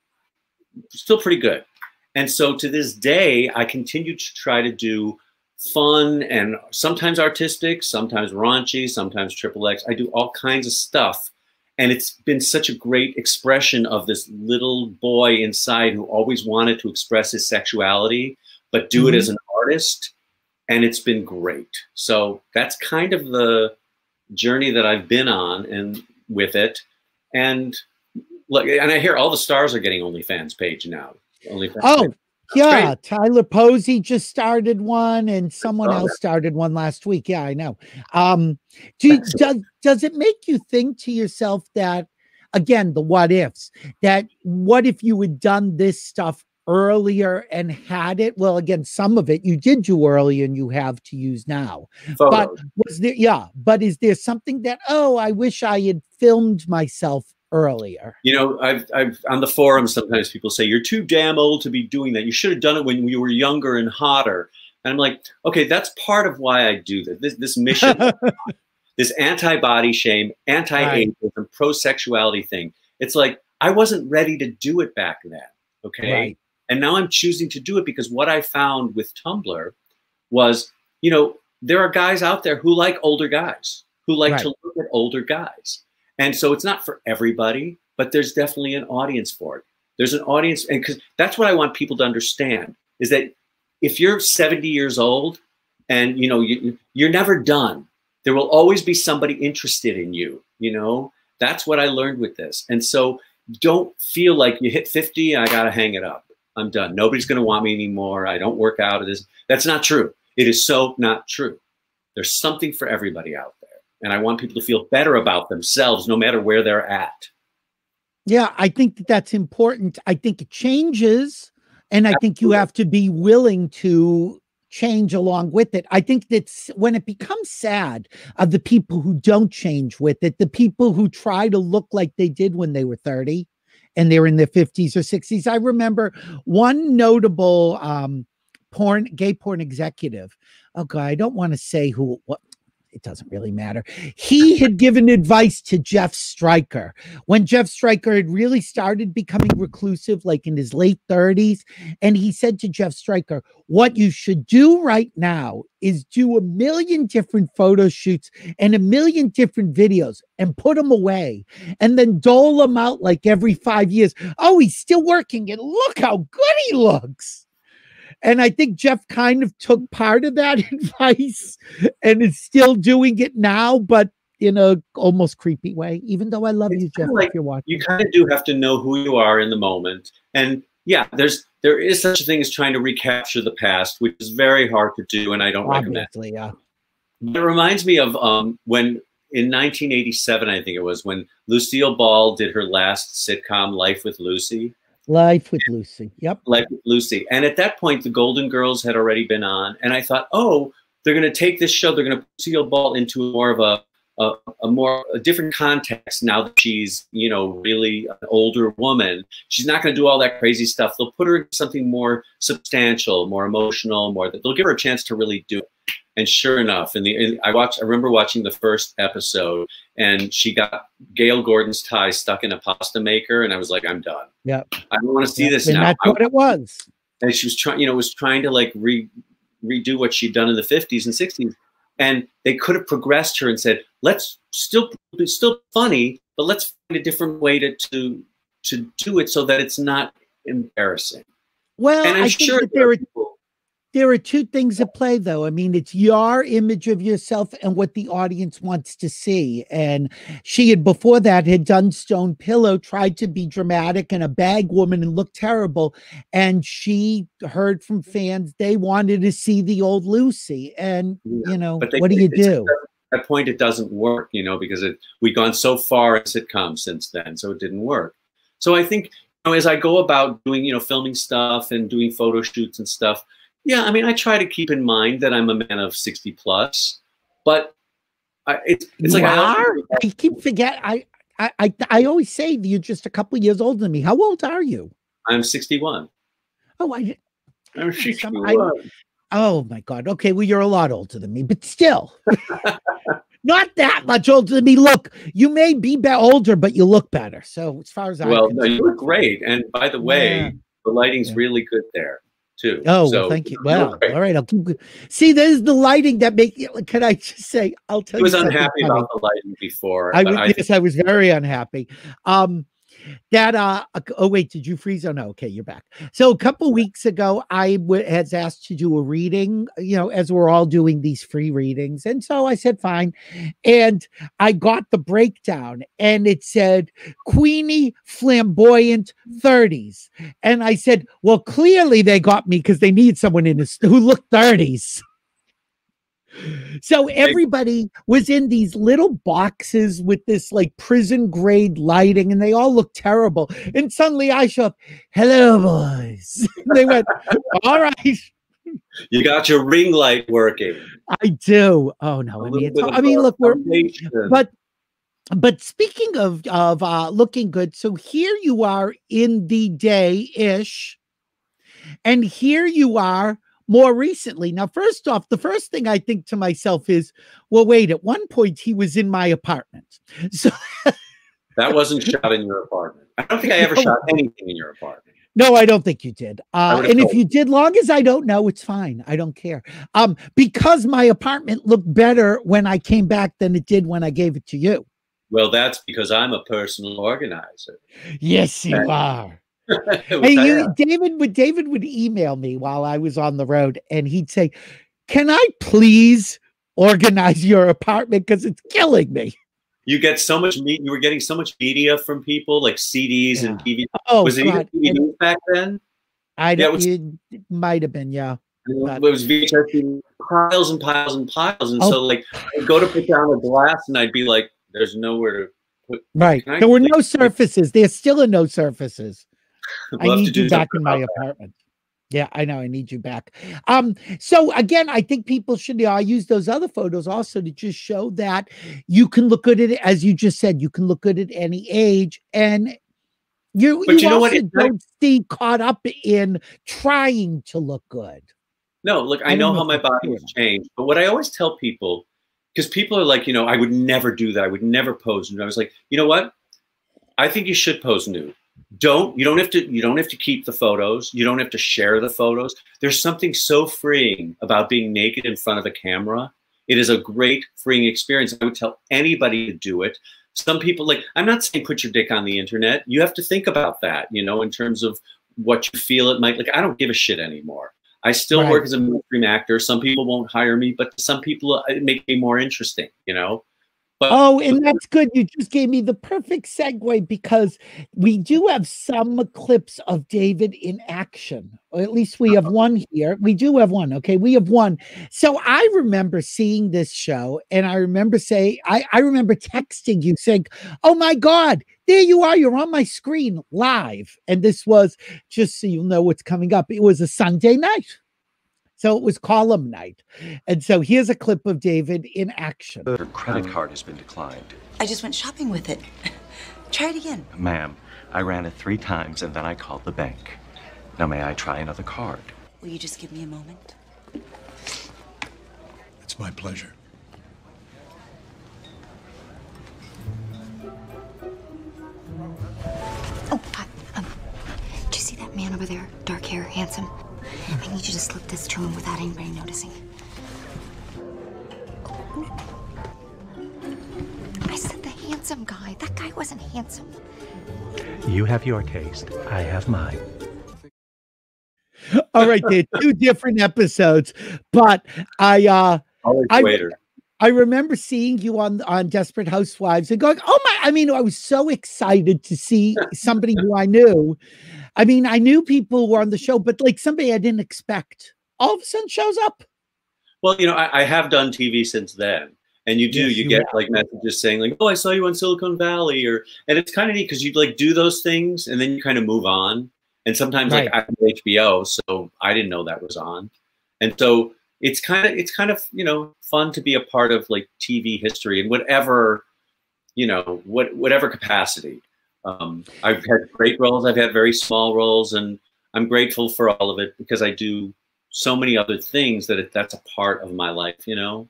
still pretty good. And so to this day, I continue to try to do fun and sometimes artistic, sometimes raunchy, sometimes triple X. I do all kinds of stuff. And it's been such a great expression of this little boy inside who always wanted to express his sexuality, but do mm-hmm. it as an artist and it's been great. So that's kind of the journey that I've been on and with it. And look, and I hear all the stars are getting OnlyFans page now. OnlyFans oh, page. yeah. Great. Tyler Posey just started one and someone else started one last week. Yeah, I know. Um, do, does, does it make you think to yourself that, again, the what ifs, that what if you had done this stuff earlier and had it. Well again some of it you did do early and you have to use now. But was there yeah but is there something that oh i wish i had filmed myself earlier. You know i've i've on the forums sometimes people say you're too damn old to be doing that. You should have done it when you were younger and hotter. And i'm like okay that's part of why i do this. This, this mission this anti-body shame anti-ageism right. pro-sexuality thing. It's like i wasn't ready to do it back then okay? Right. And now I'm choosing to do it because what I found with Tumblr was you know, there are guys out there who like older guys, who like Right. to look at older guys. And so it's not for everybody, but there's definitely an audience for it. There's an audience, and because that's what I want people to understand is that if you're 70 years old and you know you, you're never done, there will always be somebody interested in you. You know, that's what I learned with this. And so don't feel like you hit 50 and I got to hang it up. I'm done. Nobody's going to want me anymore. I don't work out of this. That's not true. It is so not true. There's something for everybody out there. And I want people to feel better about themselves no matter where they're at. Yeah, I think that that's important. I think it changes, and I think you have to be willing to change along with it. I think that's when it becomes sad of the people who don't change with it, the people who try to look like they did when they were 30 and they're in their 50s or 60s. I remember one notable um porn gay porn executive. Okay, I don't want to say who what it doesn't really matter. He had given advice to Jeff Stryker when Jeff Stryker had really started becoming reclusive, like in his late 30s. And he said to Jeff Stryker, What you should do right now is do a million different photo shoots and a million different videos and put them away and then dole them out like every five years. Oh, he's still working and look how good he looks. And I think Jeff kind of took part of that advice and is still doing it now, but in a almost creepy way. Even though I love It's you, Jeff, like if you're watching. You kind of do have to know who you are in the moment. And yeah, there's there is such a thing as trying to recapture the past, which is very hard to do, and I don't recommend. Obviously, yeah. It reminds me of um, when in 1987, I think it was, when Lucille Ball did her last sitcom, Life with Lucy. Life with Lucy. Yep. Life with Lucy. And at that point, the Golden Girls had already been on. And I thought, oh, they're going to take this show, they're going to put Lucille Ball into more of a, a, a more a different context now that she's, you know, really an older woman. She's not going to do all that crazy stuff. They'll put her in something more substantial, more emotional, more that they'll give her a chance to really do it. And sure enough, in the I watched, I remember watching the first episode, and she got Gale Gordon's tie stuck in a pasta maker, and I was like, I'm done. Yep. I don't want to see Yep. this and now. that's I- what it was. and she was trying, you know, was trying to like re, redo what she'd done in the 50s and 60s. And they could have progressed her and said, let's still it's still funny, but let's find a different way to to to do it so that it's not embarrassing. Well, and I'm I think sure that there are there are two things at play though. I mean it's your image of yourself and what the audience wants to see. And she had before that had done stone pillow tried to be dramatic and a bag woman and look terrible. And she heard from fans they wanted to see the old lucy. And Yeah, you know but they- what do you do? at that point it doesn't work, you know, because it we've gone so far in sitcoms since then, so it didn't work. So I think you know, as I go about doing, you know, filming stuff and doing photo shoots and stuff, yeah, I mean, I try to keep in mind that I'm a man of 60 plus, but I, it's it's you like I are? I keep forget I, I i i always say that you're just a couple years older than me how old are you I'm 61. oh i I'm 61. I- Oh my God. Okay. Well, you're a lot older than me, but still not that much older than me. Look, you may be, be older, but you look better. So, as far as I'm well, no, you look great. And by the way, Yeah. the lighting's Yeah. really good there too. Oh, so well, thank you. Well, great. all right. I'll keep. See, there's the lighting that make you. Can I just say? I'll tell I was you. unhappy about the lighting before. I yes, I was very unhappy. Um, that uh, oh wait, did you freeze? Oh no, okay, you're back. So a couple weeks ago, I w- was asked to do a reading. You know, as we're all doing these free readings, and so I said fine, and I got the breakdown, and it said Queenie flamboyant 30s, and I said, well, clearly they got me because they need someone in this who looked 30s. So everybody was in these little boxes with this like prison grade lighting, and they all looked terrible. And suddenly I show up, hello, boys. they went, all right, you got your ring light working. I do. Oh no, A I mean, it's, I mean, look, we're but but speaking of of uh looking good, so here you are in the day ish, and here you are more recently. Now, first off, the first thing I think to myself is, well, wait, at one point he was in my apartment. So that wasn't shot in your apartment. I don't think I ever No. shot anything in your apartment. No, I don't think you did. Uh, and if you did, long as I don't know, it's fine. I don't care. Um, because my apartment looked better when I came back than it did when I gave it to you. Well, that's because I'm a personal organizer. Yes, you Right. are. Hey, you. David would David would email me while I was on the road, and he'd say, "Can I please organize your apartment because it's killing me." you get so much meat. You were getting so much media from people, like CDs and TV. Oh was it God, even DVDs back then? I Yeah, it was- it might have been, yeah. It was VHS piles and piles and piles, and Oh. so like I'd go to put down a glass, and I'd be like, "There's nowhere to put." Right. There were no surfaces. There's still a no surfaces. I We'll to need you back in my that. apartment. Yeah, I know. I need you back. Um, so again, I think people should. You know, I use those other photos also to just show that you can look good at it, as you just said. You can look good at any age, and you But you, you know also not- don't stay caught up in trying to look good. No, look, I I know know how my body has changed, but what I always tell people, because people are like, you know, I would never do that. I would never pose nude. I was like, you know what? I think you should pose nude. Don't you don't have to you don't have to keep the photos. You don't have to share the photos. There's something so freeing about being naked in front of a camera. It is a great freeing experience. I would tell anybody to do it. Some people like I'm not saying put your dick on the internet. You have to think about that, you know, in terms of what you feel it might like. I don't give a shit anymore. I still Right. work as a mainstream actor. Some people won't hire me, but some people uh, it make me more interesting, you know. But Oh, and that's good. You just gave me the perfect segue because we do have some clips of David in action, or at least we have uh-huh. one here. We do have one. Okay, we have one. So I remember seeing this show, and I remember saying, I, I remember texting you saying, Oh my God, there you are. You're on my screen live. And this was just so you'll know what's coming up. It was a Sunday night. So it was column night. And so here's a clip of David in action. Your credit card has been declined. I just went shopping with it. Try it again. Ma'am, I ran it three times and then I called the bank. Now, may I try another card? Will you just give me a moment? It's my pleasure. Oh, hi. Um, do you see that man over there? Dark hair, handsome. I need you to slip this to him without anybody noticing. I said the handsome guy. That guy wasn't handsome. You have your taste. I have mine. All right, they're two different episodes, but I uh always I- waiter. I remember seeing you on on Desperate Housewives and going, "Oh my!" I mean, I was so excited to see somebody who I knew. I mean, I knew people were on the show, but like somebody I didn't expect all of a sudden shows up. Well, you know, I, I have done TV since then, and you do. Yes, you you get have. like messages saying like, "Oh, I saw you on Silicon Valley," or and it's kind of neat because you like do those things and then you kind of move on. And sometimes like I'm HBO, so I didn't know that was on, and so it's kind of it's kind of you know fun to be a part of like TV history in whatever you know what whatever capacity. Um, I've had great roles. I've had very small roles, and I'm grateful for all of it because I do so many other things that it, that's a part of my life. You know.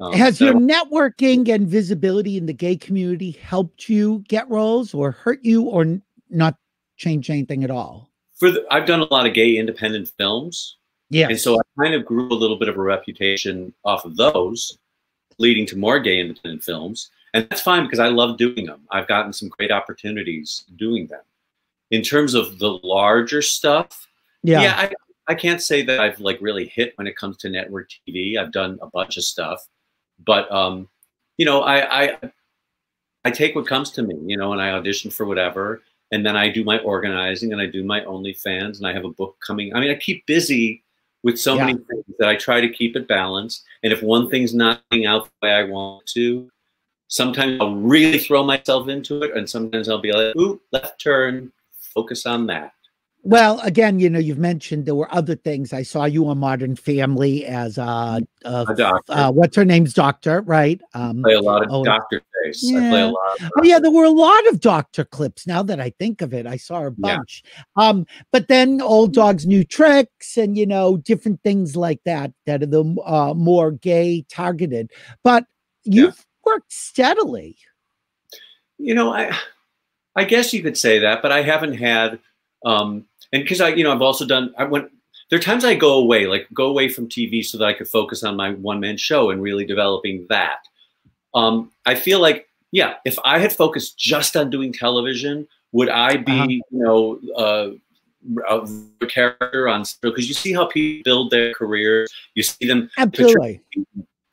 Um, Has your networking and visibility in the gay community helped you get roles, or hurt you, or not change anything at all? for the, I've done a lot of gay independent films, Yeah. and so I kind of grew a little bit of a reputation off of those, leading to more gay independent films, and that's fine because I love doing them. I've gotten some great opportunities doing them. In terms of the larger stuff, Yeah. yeah, I, I can't say that I've like really hit when it comes to network TV. I've done a bunch of stuff, but um, you know, I, I I take what comes to me, you know, and I audition for whatever, and then I do my organizing and I do my OnlyFans, and I have a book coming. I mean, I keep busy with so Yeah. many things that I try to keep it balanced. And if one thing's not going out the way I want to, sometimes I'll really throw myself into it, and sometimes I'll be like, "Ooh, left turn, focus on that." Well, again, you know, you've mentioned there were other things. I saw you on Modern Family as uh, uh, A doctor. uh what's her name's doctor, right? Um, play a lot of Oh, doctor face. I play yeah. a Oh yeah, there were a lot of doctor clips. Now that I think of it, I saw a Yeah. bunch. Um, but then old dogs, new tricks, and you know different things like that that are the uh, more gay targeted. But you've worked steadily. you know, I I guess you could say that, but I haven't had Um, and because I, you know, I've also done. I went. There are times I go away, like go away from TV, so that I could focus on my one man show and really developing that. Um, I feel like, yeah, if I had focused just on doing television, would I be, Uh-huh. you know, uh, a character on because you see how people build their careers. You see them. Absolutely.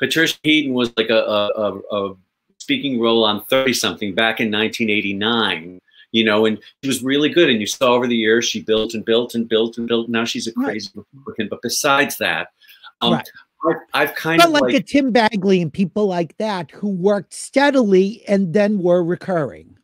Patricia, Heaton was like a, a, a, a speaking role on Thirty Something back in 1989. You know, and she was really good. And you saw over the years she built and built and built and built. Now she's a Right. crazy Republican. But besides that, um, Right. I've, I've kind But of like, like, a Tim Bagley and people like that who worked steadily and then were recurring.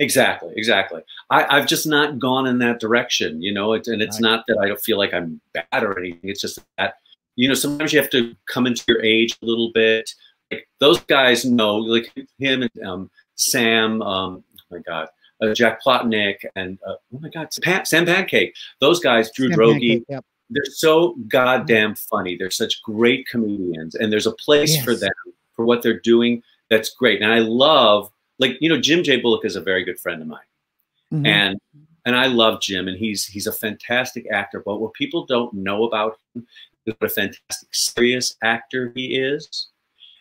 Exactly, exactly. I, I've just not gone in that direction, you know, it, and it's Right. not that I don't feel like I'm bad or anything. It's just that, you know, sometimes you have to come into your age a little bit. Like those guys know, like him and um, Sam, um, oh my God, uh, Jack Plotnick, and uh, oh my God, Sam Pancake. Those guys, Drew Sam Pancake, yep. they're so goddamn funny. They're such great comedians, and there's a place for them for what they're doing. That's great, and I love, like you know, Jim J. Bullock is a very good friend of mine, Mhm. and and I love Jim, and he's he's a fantastic actor. But what people don't know about him what a fantastic serious actor he is,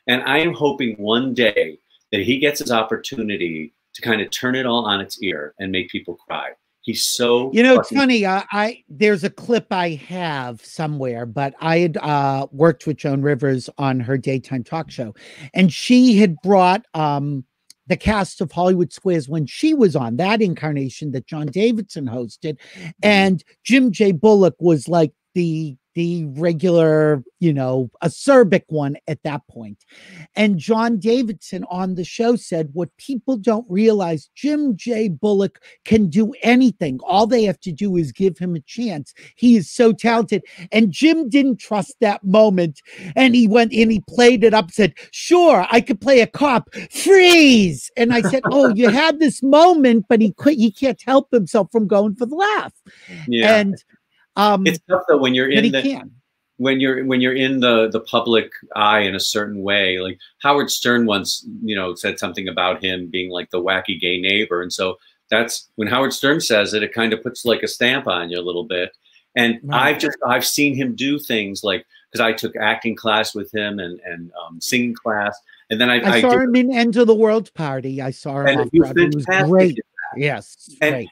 and I am hoping one day that he gets his opportunity to kind of turn it all on its ear and make people cry. He's so You know, it's funny. Uh, I there's a clip I have somewhere, but I had uh, worked with Joan Rivers on her daytime talk show, and she had brought um, the cast of Hollywood Squares when she was on that incarnation that John Davidson hosted, and Jim J. Bullock was like the the regular, you know, acerbic one at that point. And John Davidson on the show said, What people don't realize, Jim J. Bullock can do anything. All they have to do is give him a chance. He is so talented. And Jim didn't trust that moment. And he went in, he played it up, said, Sure, I could play a cop. Freeze. And I said, Oh, you had this moment, but he could he can't help himself from going for the laugh. yeah. And um it's tough though when you're in the can. when you're when you're in the the public eye in a certain way like howard stern once you know said something about him being like the wacky gay neighbor and so that's when howard stern says it it kind of puts like a stamp on you a little bit and Right. i've just i've seen him do things like because i took acting class with him and and um, singing class and then i, I, I saw him in End of the World Party. I saw him and off Broadway. Was great. Yes, And- great.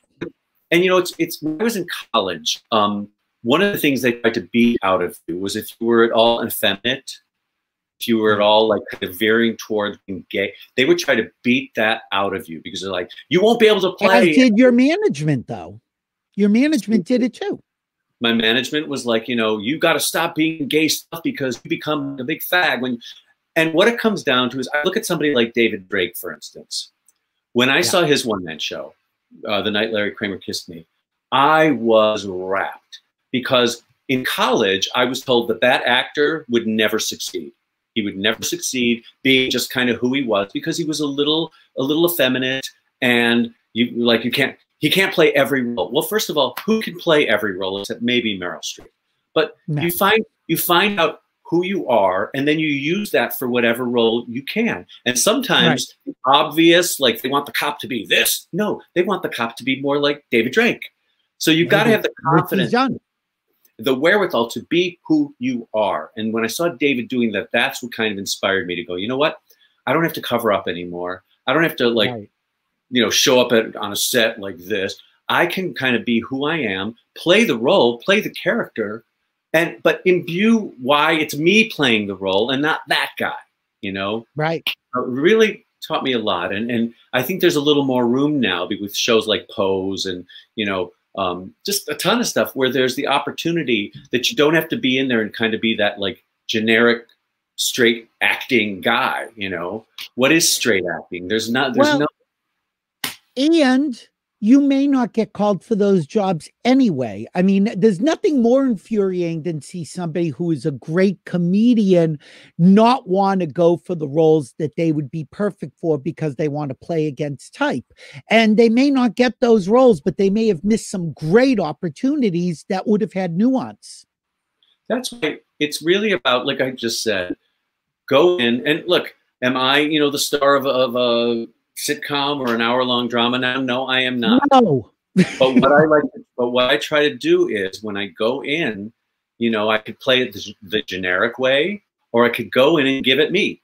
and you know it's it's when I was in college. Um, one of the things they tried to beat out of you was if you were at all effeminate, if you were at all like kind of veering towards being gay, they would try to beat that out of you because they're like, you won't be able to As play. did your management, though. Your management did it too. My management was like, you know, you got to stop being gay stuff because you become a big fag when. And what it comes down to is, I look at somebody like David Drake, for instance. When I saw his one man show, uh, The Night Larry Kramer Kissed Me, I was wrapped because in college, I was told that that actor would never succeed. He would never succeed being just kind of who he was because he was a little, a little effeminate, and you like you can't, he can't play every role. Well, first of all, who can play every role except maybe Meryl Streep? But No. you find you find out who you are, and then you use that for whatever role you can. And sometimes obvious, like they want the cop to be this. No, they want the cop to be more like David Drake. So you've got to have the confidence done. The wherewithal to be who you are. And when I saw David doing that, that's what kind of inspired me to go, you know what? I don't have to cover up anymore. I don't have to like, Right. you know, show up at, on a set like this. I can kind of be who I am, play the role, play the character, and but imbue why it's me playing the role and not that guy, you know? Right. Uh, really taught me a lot and and i think there's a little more room now with shows like pose and you know um, just a ton of stuff where there's the opportunity that you don't have to be in there and kind of be that like generic straight acting guy you know? What is straight acting? There's not there's Well, no And you may not get called for those jobs anyway. I mean, there's nothing more infuriating than see somebody who is a great comedian not want to go for the roles that they would be perfect for because they want to play against type. And they may not get those roles, but they may have missed some great opportunities that would have had nuance. that's why it's really about like i just said go in and look am i you know the star of, of a sitcom or an hour long drama. Now no i am not. No, But what I like, but what I try to do is when I go in, you know, I could play it the, the generic way, or I could go in and give it me,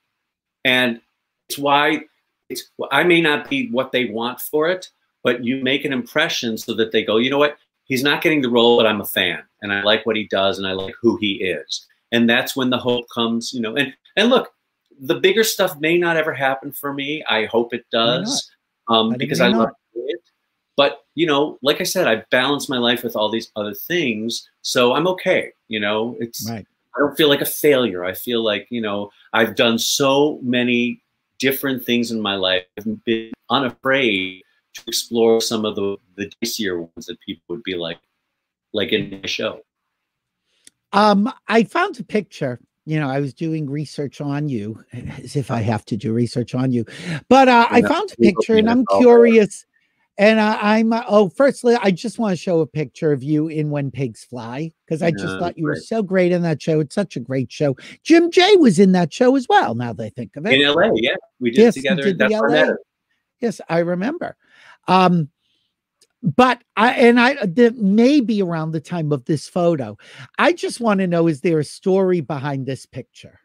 and it's why it's I may not be what they want for it, but you make an impression so that they go, you know what, he's not getting the role, but I'm a fan, and I like what he does, and I like who he is, and that's when the hope comes, you know, and and look, the bigger stuff may not ever happen for me. I hope it does, um, because I not. love it. But you know, like I said, I balance my life with all these other things, so I'm okay. You know, it's Right. I don't feel like a failure. I feel like you know I've done so many different things in my life. I've been unafraid to explore some of the the dicier ones that people would be like, like in my show. Um, I found a picture. You know, I was doing research on you, as if I have to do research on you. But uh, I found a picture, and I'm that's all there. curious. And uh, I'm uh, oh, firstly, I just want to show a picture of you in When Pigs Fly because I just Yeah, thought you were so great in that show. It's such a great show. Jim Jay was in that show as well. Now that I think of it, In LA, yeah, we did Yes, together. did That's LA. Yes, I remember. Um, but I and I uh, that may be around the time of this photo. I just want to know: is there a story behind this picture?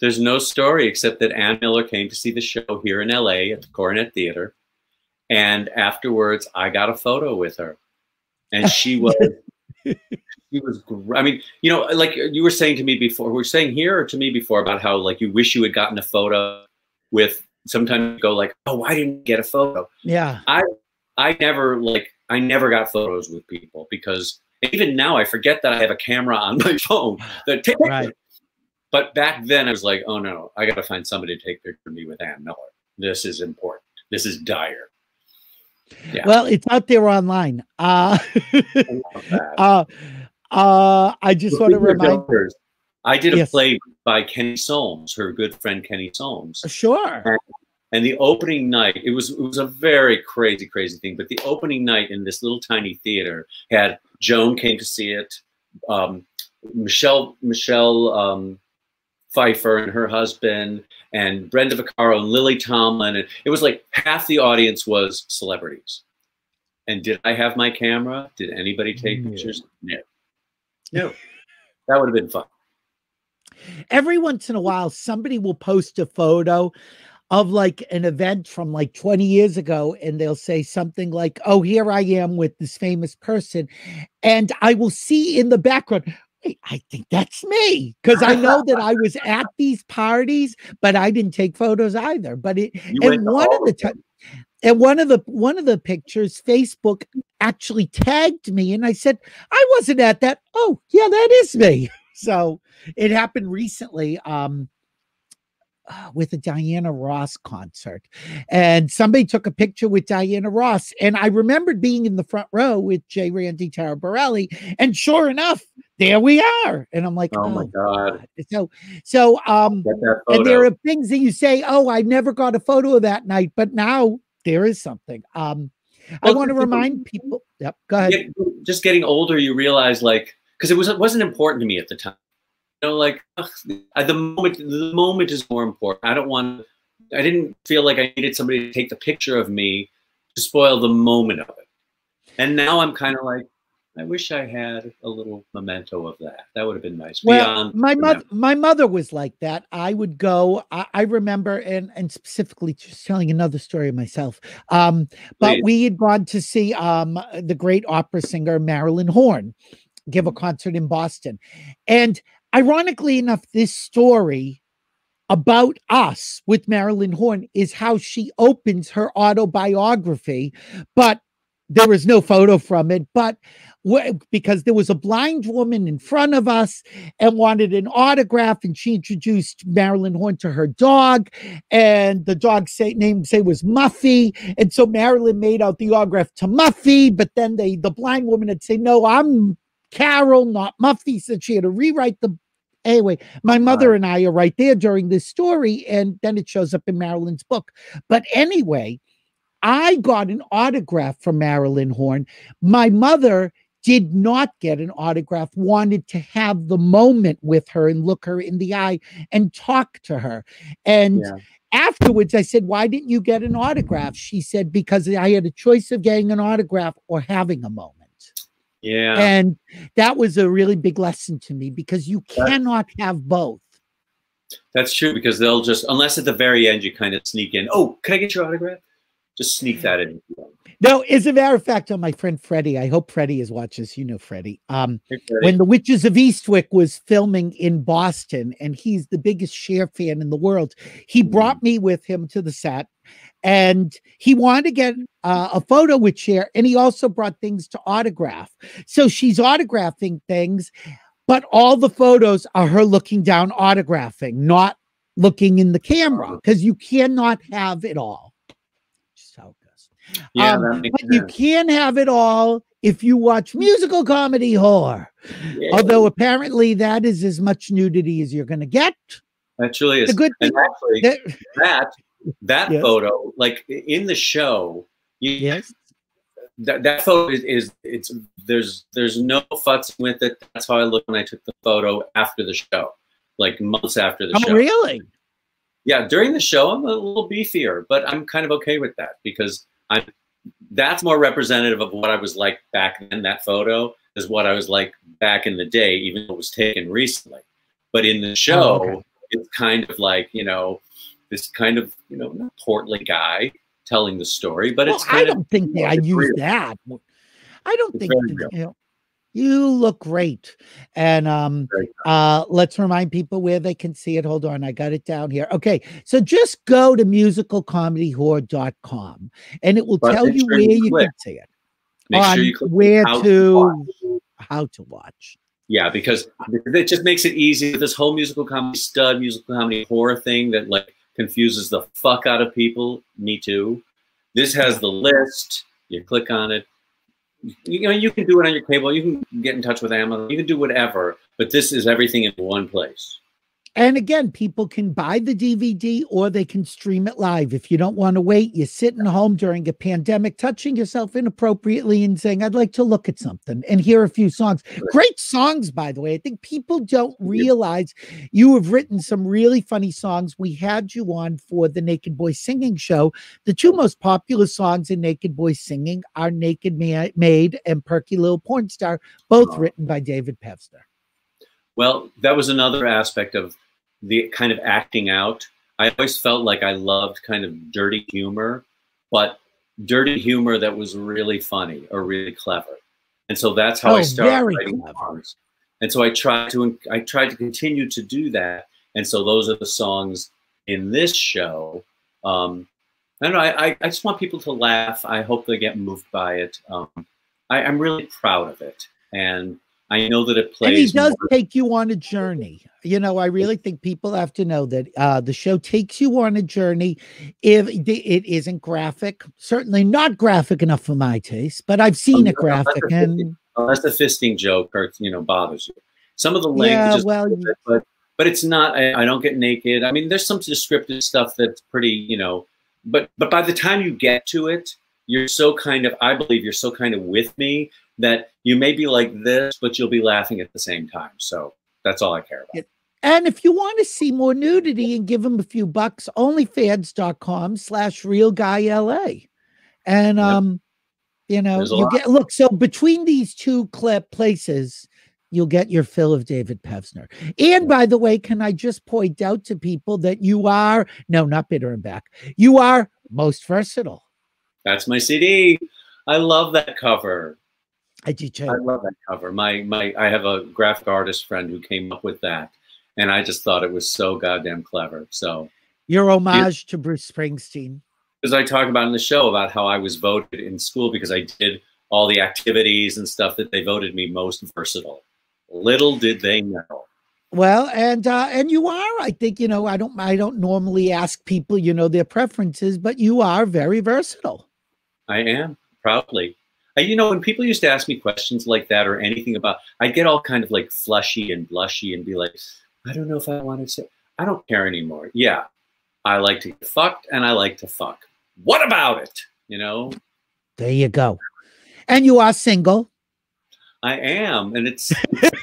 There's no story except that Ann Miller came to see the show here in LA at the Coronet Theater. And afterwards, I got a photo with her. And she was, she was, I mean, you know, like uh, you were saying to me before, we were saying here or to me before about how like you wish you had gotten a photo with, sometimes you go like, oh, why didn't you get a photo? Yeah, I I never like I never got photos with people because even now I forget that I have a camera on my phone that take Right. But back then I was like, oh no, I gotta find somebody to take a picture of me with Ann Miller. This is important. This is dire. Yeah. Well, it's out there online. Uh, I uh, uh, I just want to remind. donors, I did a Yes. play by Kenny Solms, her good friend Kenny Solms. Sure. And the opening night, it was it was a very crazy, crazy thing. But the opening night in this little tiny theater had Joan came to see it, um, Michelle Michelle um, Pfeiffer and her husband, and Brenda Vaccaro and Lily Tomlin, and it was like half the audience was celebrities. And did I have my camera? Did anybody take No. pictures? No. No. That would have been fun. Every once in a while, somebody will post a photo of like an event from like 20 years ago, and they'll say something like, Oh, here I am with this famous person. And I will see in the background, Wait, I think that's me because I know that I was at these parties, but I didn't take photos either. But it, You and one of the times, and one of the one of the pictures, Facebook actually tagged me, and I said I wasn't at that. Oh, yeah, that is me. So it happened recently. Um, with a Diana Ross concert, and somebody took a picture with Diana Ross, and I remembered being in the front row with J. Randy Taraborrelli, and sure enough, there we are. And I'm like, Oh my God. God." So, so um, and there are things that you say, oh, I never got a photo of that night, but now there is something. Um, I want to remind people. Yep, go ahead. Just getting older, you realize like because it was it wasn't important to me at the time. You know, like ugh, at the moment, the moment is more important. I don't want. I didn't feel like I needed somebody to take the picture of me to spoil the moment of it. And now I'm kind of like, I wish I had a little memento of that. That would have been nice. Well, Beyond my the mother, my mother was like that. I would go. I, I remember, and and specifically, just telling another story of myself. Um, but Please. we had gone to see um the great opera singer Marilyn Horne give a concert in Boston, and ironically enough, this story about us with Marilyn Horne is how she opens her autobiography, but there is no photo from it. But because there was a blind woman in front of us and wanted an autograph, and she introduced Marilyn Horne to her dog, and the dog's say name say was Muffy, and so Marilyn made out the autograph to Muffy, but then they the blind woman had say, "No, I'm Carol, not Muffy," said she had to rewrite the. Anyway, my mother and I are right there during this story, and then it shows up in Marilyn's book. But anyway, I got an autograph from Marilyn Horne. My mother did not get an autograph, wanted to have the moment with her and look her in the eye and talk to her. And Yeah. afterwards, I said, Why didn't you get an autograph? She said, Because I had a choice of getting an autograph or having a moment. Yeah. And that was a really big lesson to me because you cannot have both. That's true because they'll just, unless at the very end you kind of sneak in, oh, can I get your autograph? Just sneak that in. No, as a matter of fact, on my friend Freddie, I hope Freddie is watching this. You know Freddie. Um, Hey, Freddie. when the Witches of Eastwick was filming in Boston, and he's the biggest Cher fan in the world, he brought me with him to the set, and he wanted to get uh, a photo with Cher, and he also brought things to autograph. So she's autographing things, but all the photos are her looking down, autographing, not looking in the camera, because you cannot have it all. Just how it goes. Yeah, Um, but you can have it all if you watch musical comedy whore. Yeah. Although apparently that is as much nudity as you're going to get. That truly is. The good thing- actually, that- that that Yes. photo, like in the show, you, yes, that, that photo is, is it's there's there's no futzing with it. That's how I look when I took the photo after the show, like months after the Oh, show. really? Yeah, during the show, I'm a little beefier, but I'm kind of okay with that because I'm. That's more representative of what I was like back then. That photo is what I was like back in the day, even though it was taken recently. But in the oh, show, Oh, okay. it's kind of like you know this kind of you know not portly guy telling the story, but Well, it's I kind of don't think that I use that. I don't It's think that, you know. You look great. And um Very uh let's remind people where they can see it. Hold on, I got it down here. Okay. So just go to musicalcomedywhore.com and it will But tell you sure where you click. can see it. Make on sure you click where how to watch. how to watch. Yeah, because it just makes it easy. This whole musical comedy stud, musical comedy horror thing that like confuses the fuck out of people. Me too. This has the list. You click on it. You know, you can do it on your cable. You can get in touch with Amazon. You can do whatever. But this is everything in one place. And again, people can buy the DVD or they can stream it live. If you don't want to wait, you're sitting home during a pandemic, touching yourself inappropriately and saying, I'd like to look at something and hear a few songs. Great songs, by the way. I think people don't realize you have written some really funny songs. We had you on for the Naked Boy Singing Show. The two most popular songs in Naked Boy Singing are Naked Ma- Maid and Perky Little Porn Star, both written by David Pevsner. Well, that was another aspect of the kind of acting out. I always felt like I loved kind of dirty humor, but dirty humor that was really funny or really clever. And so that's how I Oh, started very writing clever. songs. And so I tried to I tried to continue to do that. And so those are the songs in this show. Um, I don't know. I, I, I just want people to laugh. I hope they get moved by it. Um, I, I'm really proud of it, and I know that it plays. and he does more- take you on a journey you know i really think people have to know that uh the show takes you on a journey if it isn't graphic certainly not graphic enough for my taste but i've seen it Unless graphic and fisting- unless the fisting joke or you know bothers you. Some of the length, Yeah, just well, but but it's not. I, I don't get naked. I mean, there's some descriptive stuff that's pretty, you know. But but by the time you get to it, you're so kind of. I believe you're so kind of with me that you may be like this, but you'll be laughing at the same time. So that's all I care about. and if you want to see more nudity and give him a few bucks onlyfans.com slash real guy la and Yep. um you know There's you get look so between these two clip places you'll get your fill of david pevsner and by the way can i just point out to people that you are no not bitter and back you are most versatile That's my CD. I love that cover. I do too I love that cover. My my I have a graphic artist friend who came up with that, and I just thought it was so goddamn clever. So your homage to bruce springsteen because I talk about in the show about how I was voted in school because I did all the activities and stuff that they voted me most versatile. Little did they know. Well, and uh, and you are. I think you know. I don't. I don't normally ask people, you know, their preferences, but you are very versatile. I am proudly. I, you know, when people used to ask me questions like that or anything about, I'd get all kind of like flushy and blushy and be like, I don't know if I want to say. I don't care anymore. Yeah, I like to get fucked and I like to fuck. What about it? You know, There you go. And you are single. I am, and it's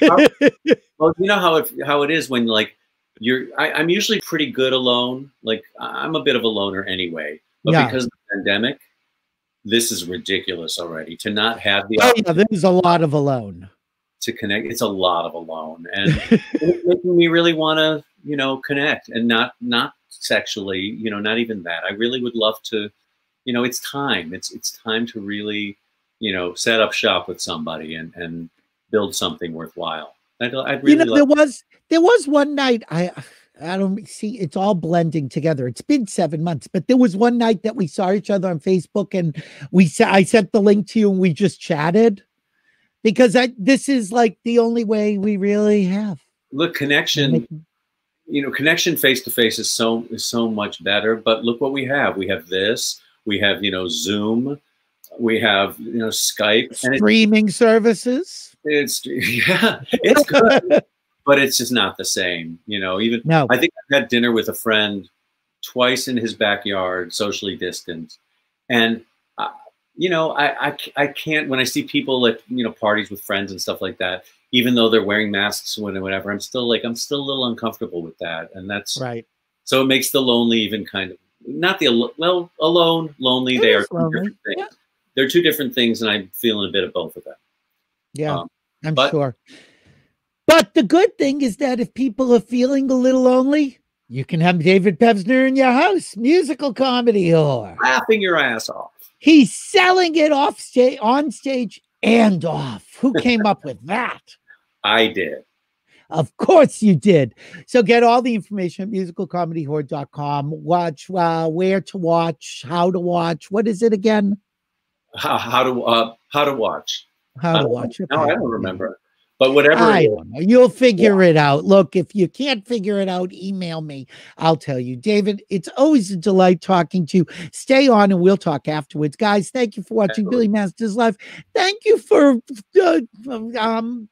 well, you know how it how it is when like you're. I, I'm usually pretty good alone. Like I'm a bit of a loner anyway, but Yeah. because of the pandemic, this is ridiculous already. To not have the Oh yeah, this is a lot of alone. to connect, it's a lot of alone, and it's making me really want to, you know, connect, and not not sexually, you know, not even that. I really would love to, you know, it's time. It's it's time to really, you know, set up shop with somebody and and build something worthwhile. I'd, I'd really you know, love there was there was one night I I don't see it's all blending together. It's been seven months, but there was one night that we saw each other on Facebook and we sa- I sent the link to you and we just chatted because I this is like the only way we really have. look connection you know connection face to face is so is so much better but look what we have we have this we have you know zoom we have you know skype Streaming services. it's yeah it's good but it's just not the same you know even No. i think i've had dinner with a friend twice in his backyard socially distant and uh, you know I, I I can't when i see people at you know parties with friends and stuff like that even though they're wearing masks when and whatever i'm still like i'm still a little uncomfortable with that and that's Right. so it makes the lonely even kind of not the well alone lonely It they are lonely, different things they're two different things and i'm feeling a bit of both of them Yeah, Um, I'm but- sure. But the good thing is that if people are feeling a little lonely, you can have David Pevsner in your house, musical comedy whore. laughing your ass off He's selling it off stage, on stage, and off. Who came up with that? i did Of course you did. So get all the information at musicalcomedywhore.com. Watch uh, where to watch, how to watch. What is it again? how, how to uh, how to watch How to watch it. no i don't remember but whatever I don't know. You'll figure it out. Look, if you can't figure it out, email me. I'll tell you. David, it's always a delight talking to you. Stay on and we'll talk afterwards. Guys, thank you for watching Billy Masters Live. Thank you for uh, um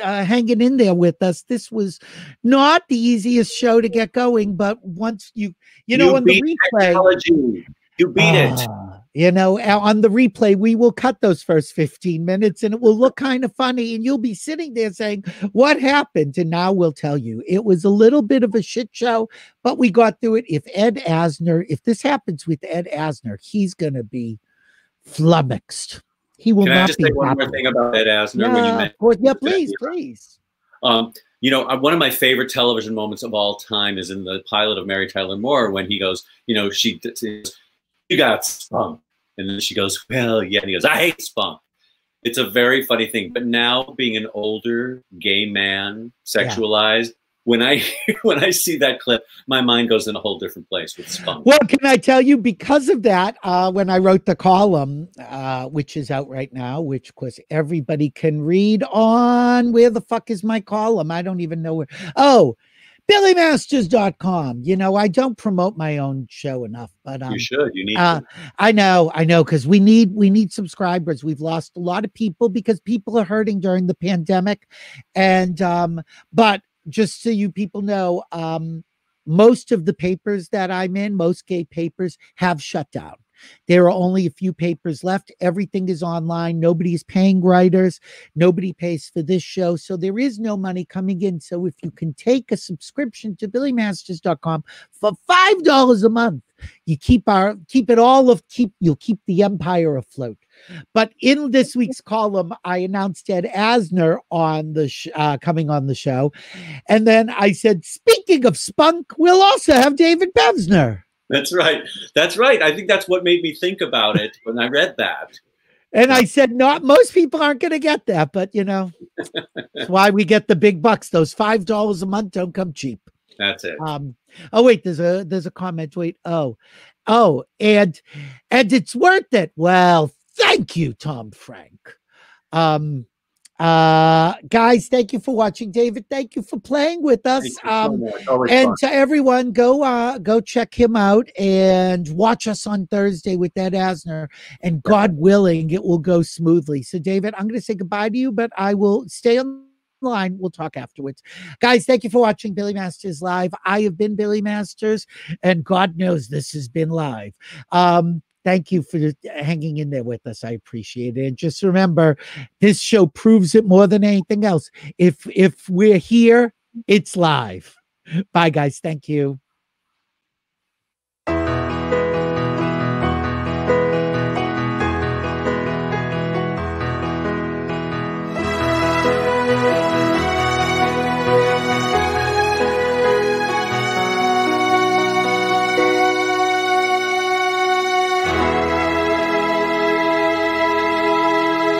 uh, hanging in there with us. This was not the easiest show to get going, but once you, you know, on the replay, technology. You beat it Ah, you know, uh, on the replay, we will cut those first 15 minutes and it will look kind of funny. And you'll be sitting there saying, What happened? And now we'll tell you. It was a little bit of a shit show, but we got through it. If Ed Asner, if this happens with Ed Asner, he's going to be flummoxed. He will can i not just be say one happy. more thing about ed asner when you Yeah, mentioned course. yeah, please, please. Um, you know, uh, one of my favorite television moments of all time is in the pilot of Mary Tyler Moore when he goes, you know, she "You got spunk," and then she goes, "Well, yeah," and he goes, "I hate spunk." It's a very funny thing. But now, being an older gay man, sexualized, when I when I see that clip, my mind goes in a whole different place with spunk. Well, can I tell you, because of that, uh, when I wrote the column, uh, which is out right now, which of course everybody can read on where the fuck is my column? I don't even know where. Oh, BillyMasters.com. You know, I don't promote my own show enough, but um, you should. You need. uh, to. I know, I know, because we need we need subscribers. We've lost a lot of people because people are hurting during the pandemic, and um, but just so you people know, um, most of the papers that I'm in, most gay papers, have shut down. There are only a few papers left. Everything is online. Nobody is paying writers. Nobody pays for this show. So there is no money coming in. So if you can take a subscription to billymasters.com for $5 a month, you keep our keep it all of keep you'll keep the empire afloat. But in this week's column, I announced Ed Asner on the sh- uh, coming on the show, and then I said, speaking of spunk, we'll also have David Pevsner. That's right. That's right. I think that's what made me think about it when I read that. And I said, not most people aren't going to get that, but you know, that's why we get the big bucks. Those five dollars a month don't come cheap. That's it. Um, oh wait, there's a there's a comment. Wait, oh, oh, and and it's worth it. Well, thank you, Tom Frank. Um, uh, guys, thank you for watching. David, thank you for playing with us. You so Um, and fun. to everyone, go uh go check him out and watch us on Thursday with Ed Asner. And God willing, it will go smoothly. So, David, I'm going to say goodbye to you, but I will stay on the line. We'll talk afterwards. Guys, thank you for watching Billy Masters Live. I have been Billy Masters, and God knows this has been live. Um, Thank you for hanging in there with us. I appreciate it. And just remember, this show proves it more than anything else. If if we're here, it's live. Bye, guys. Thank you.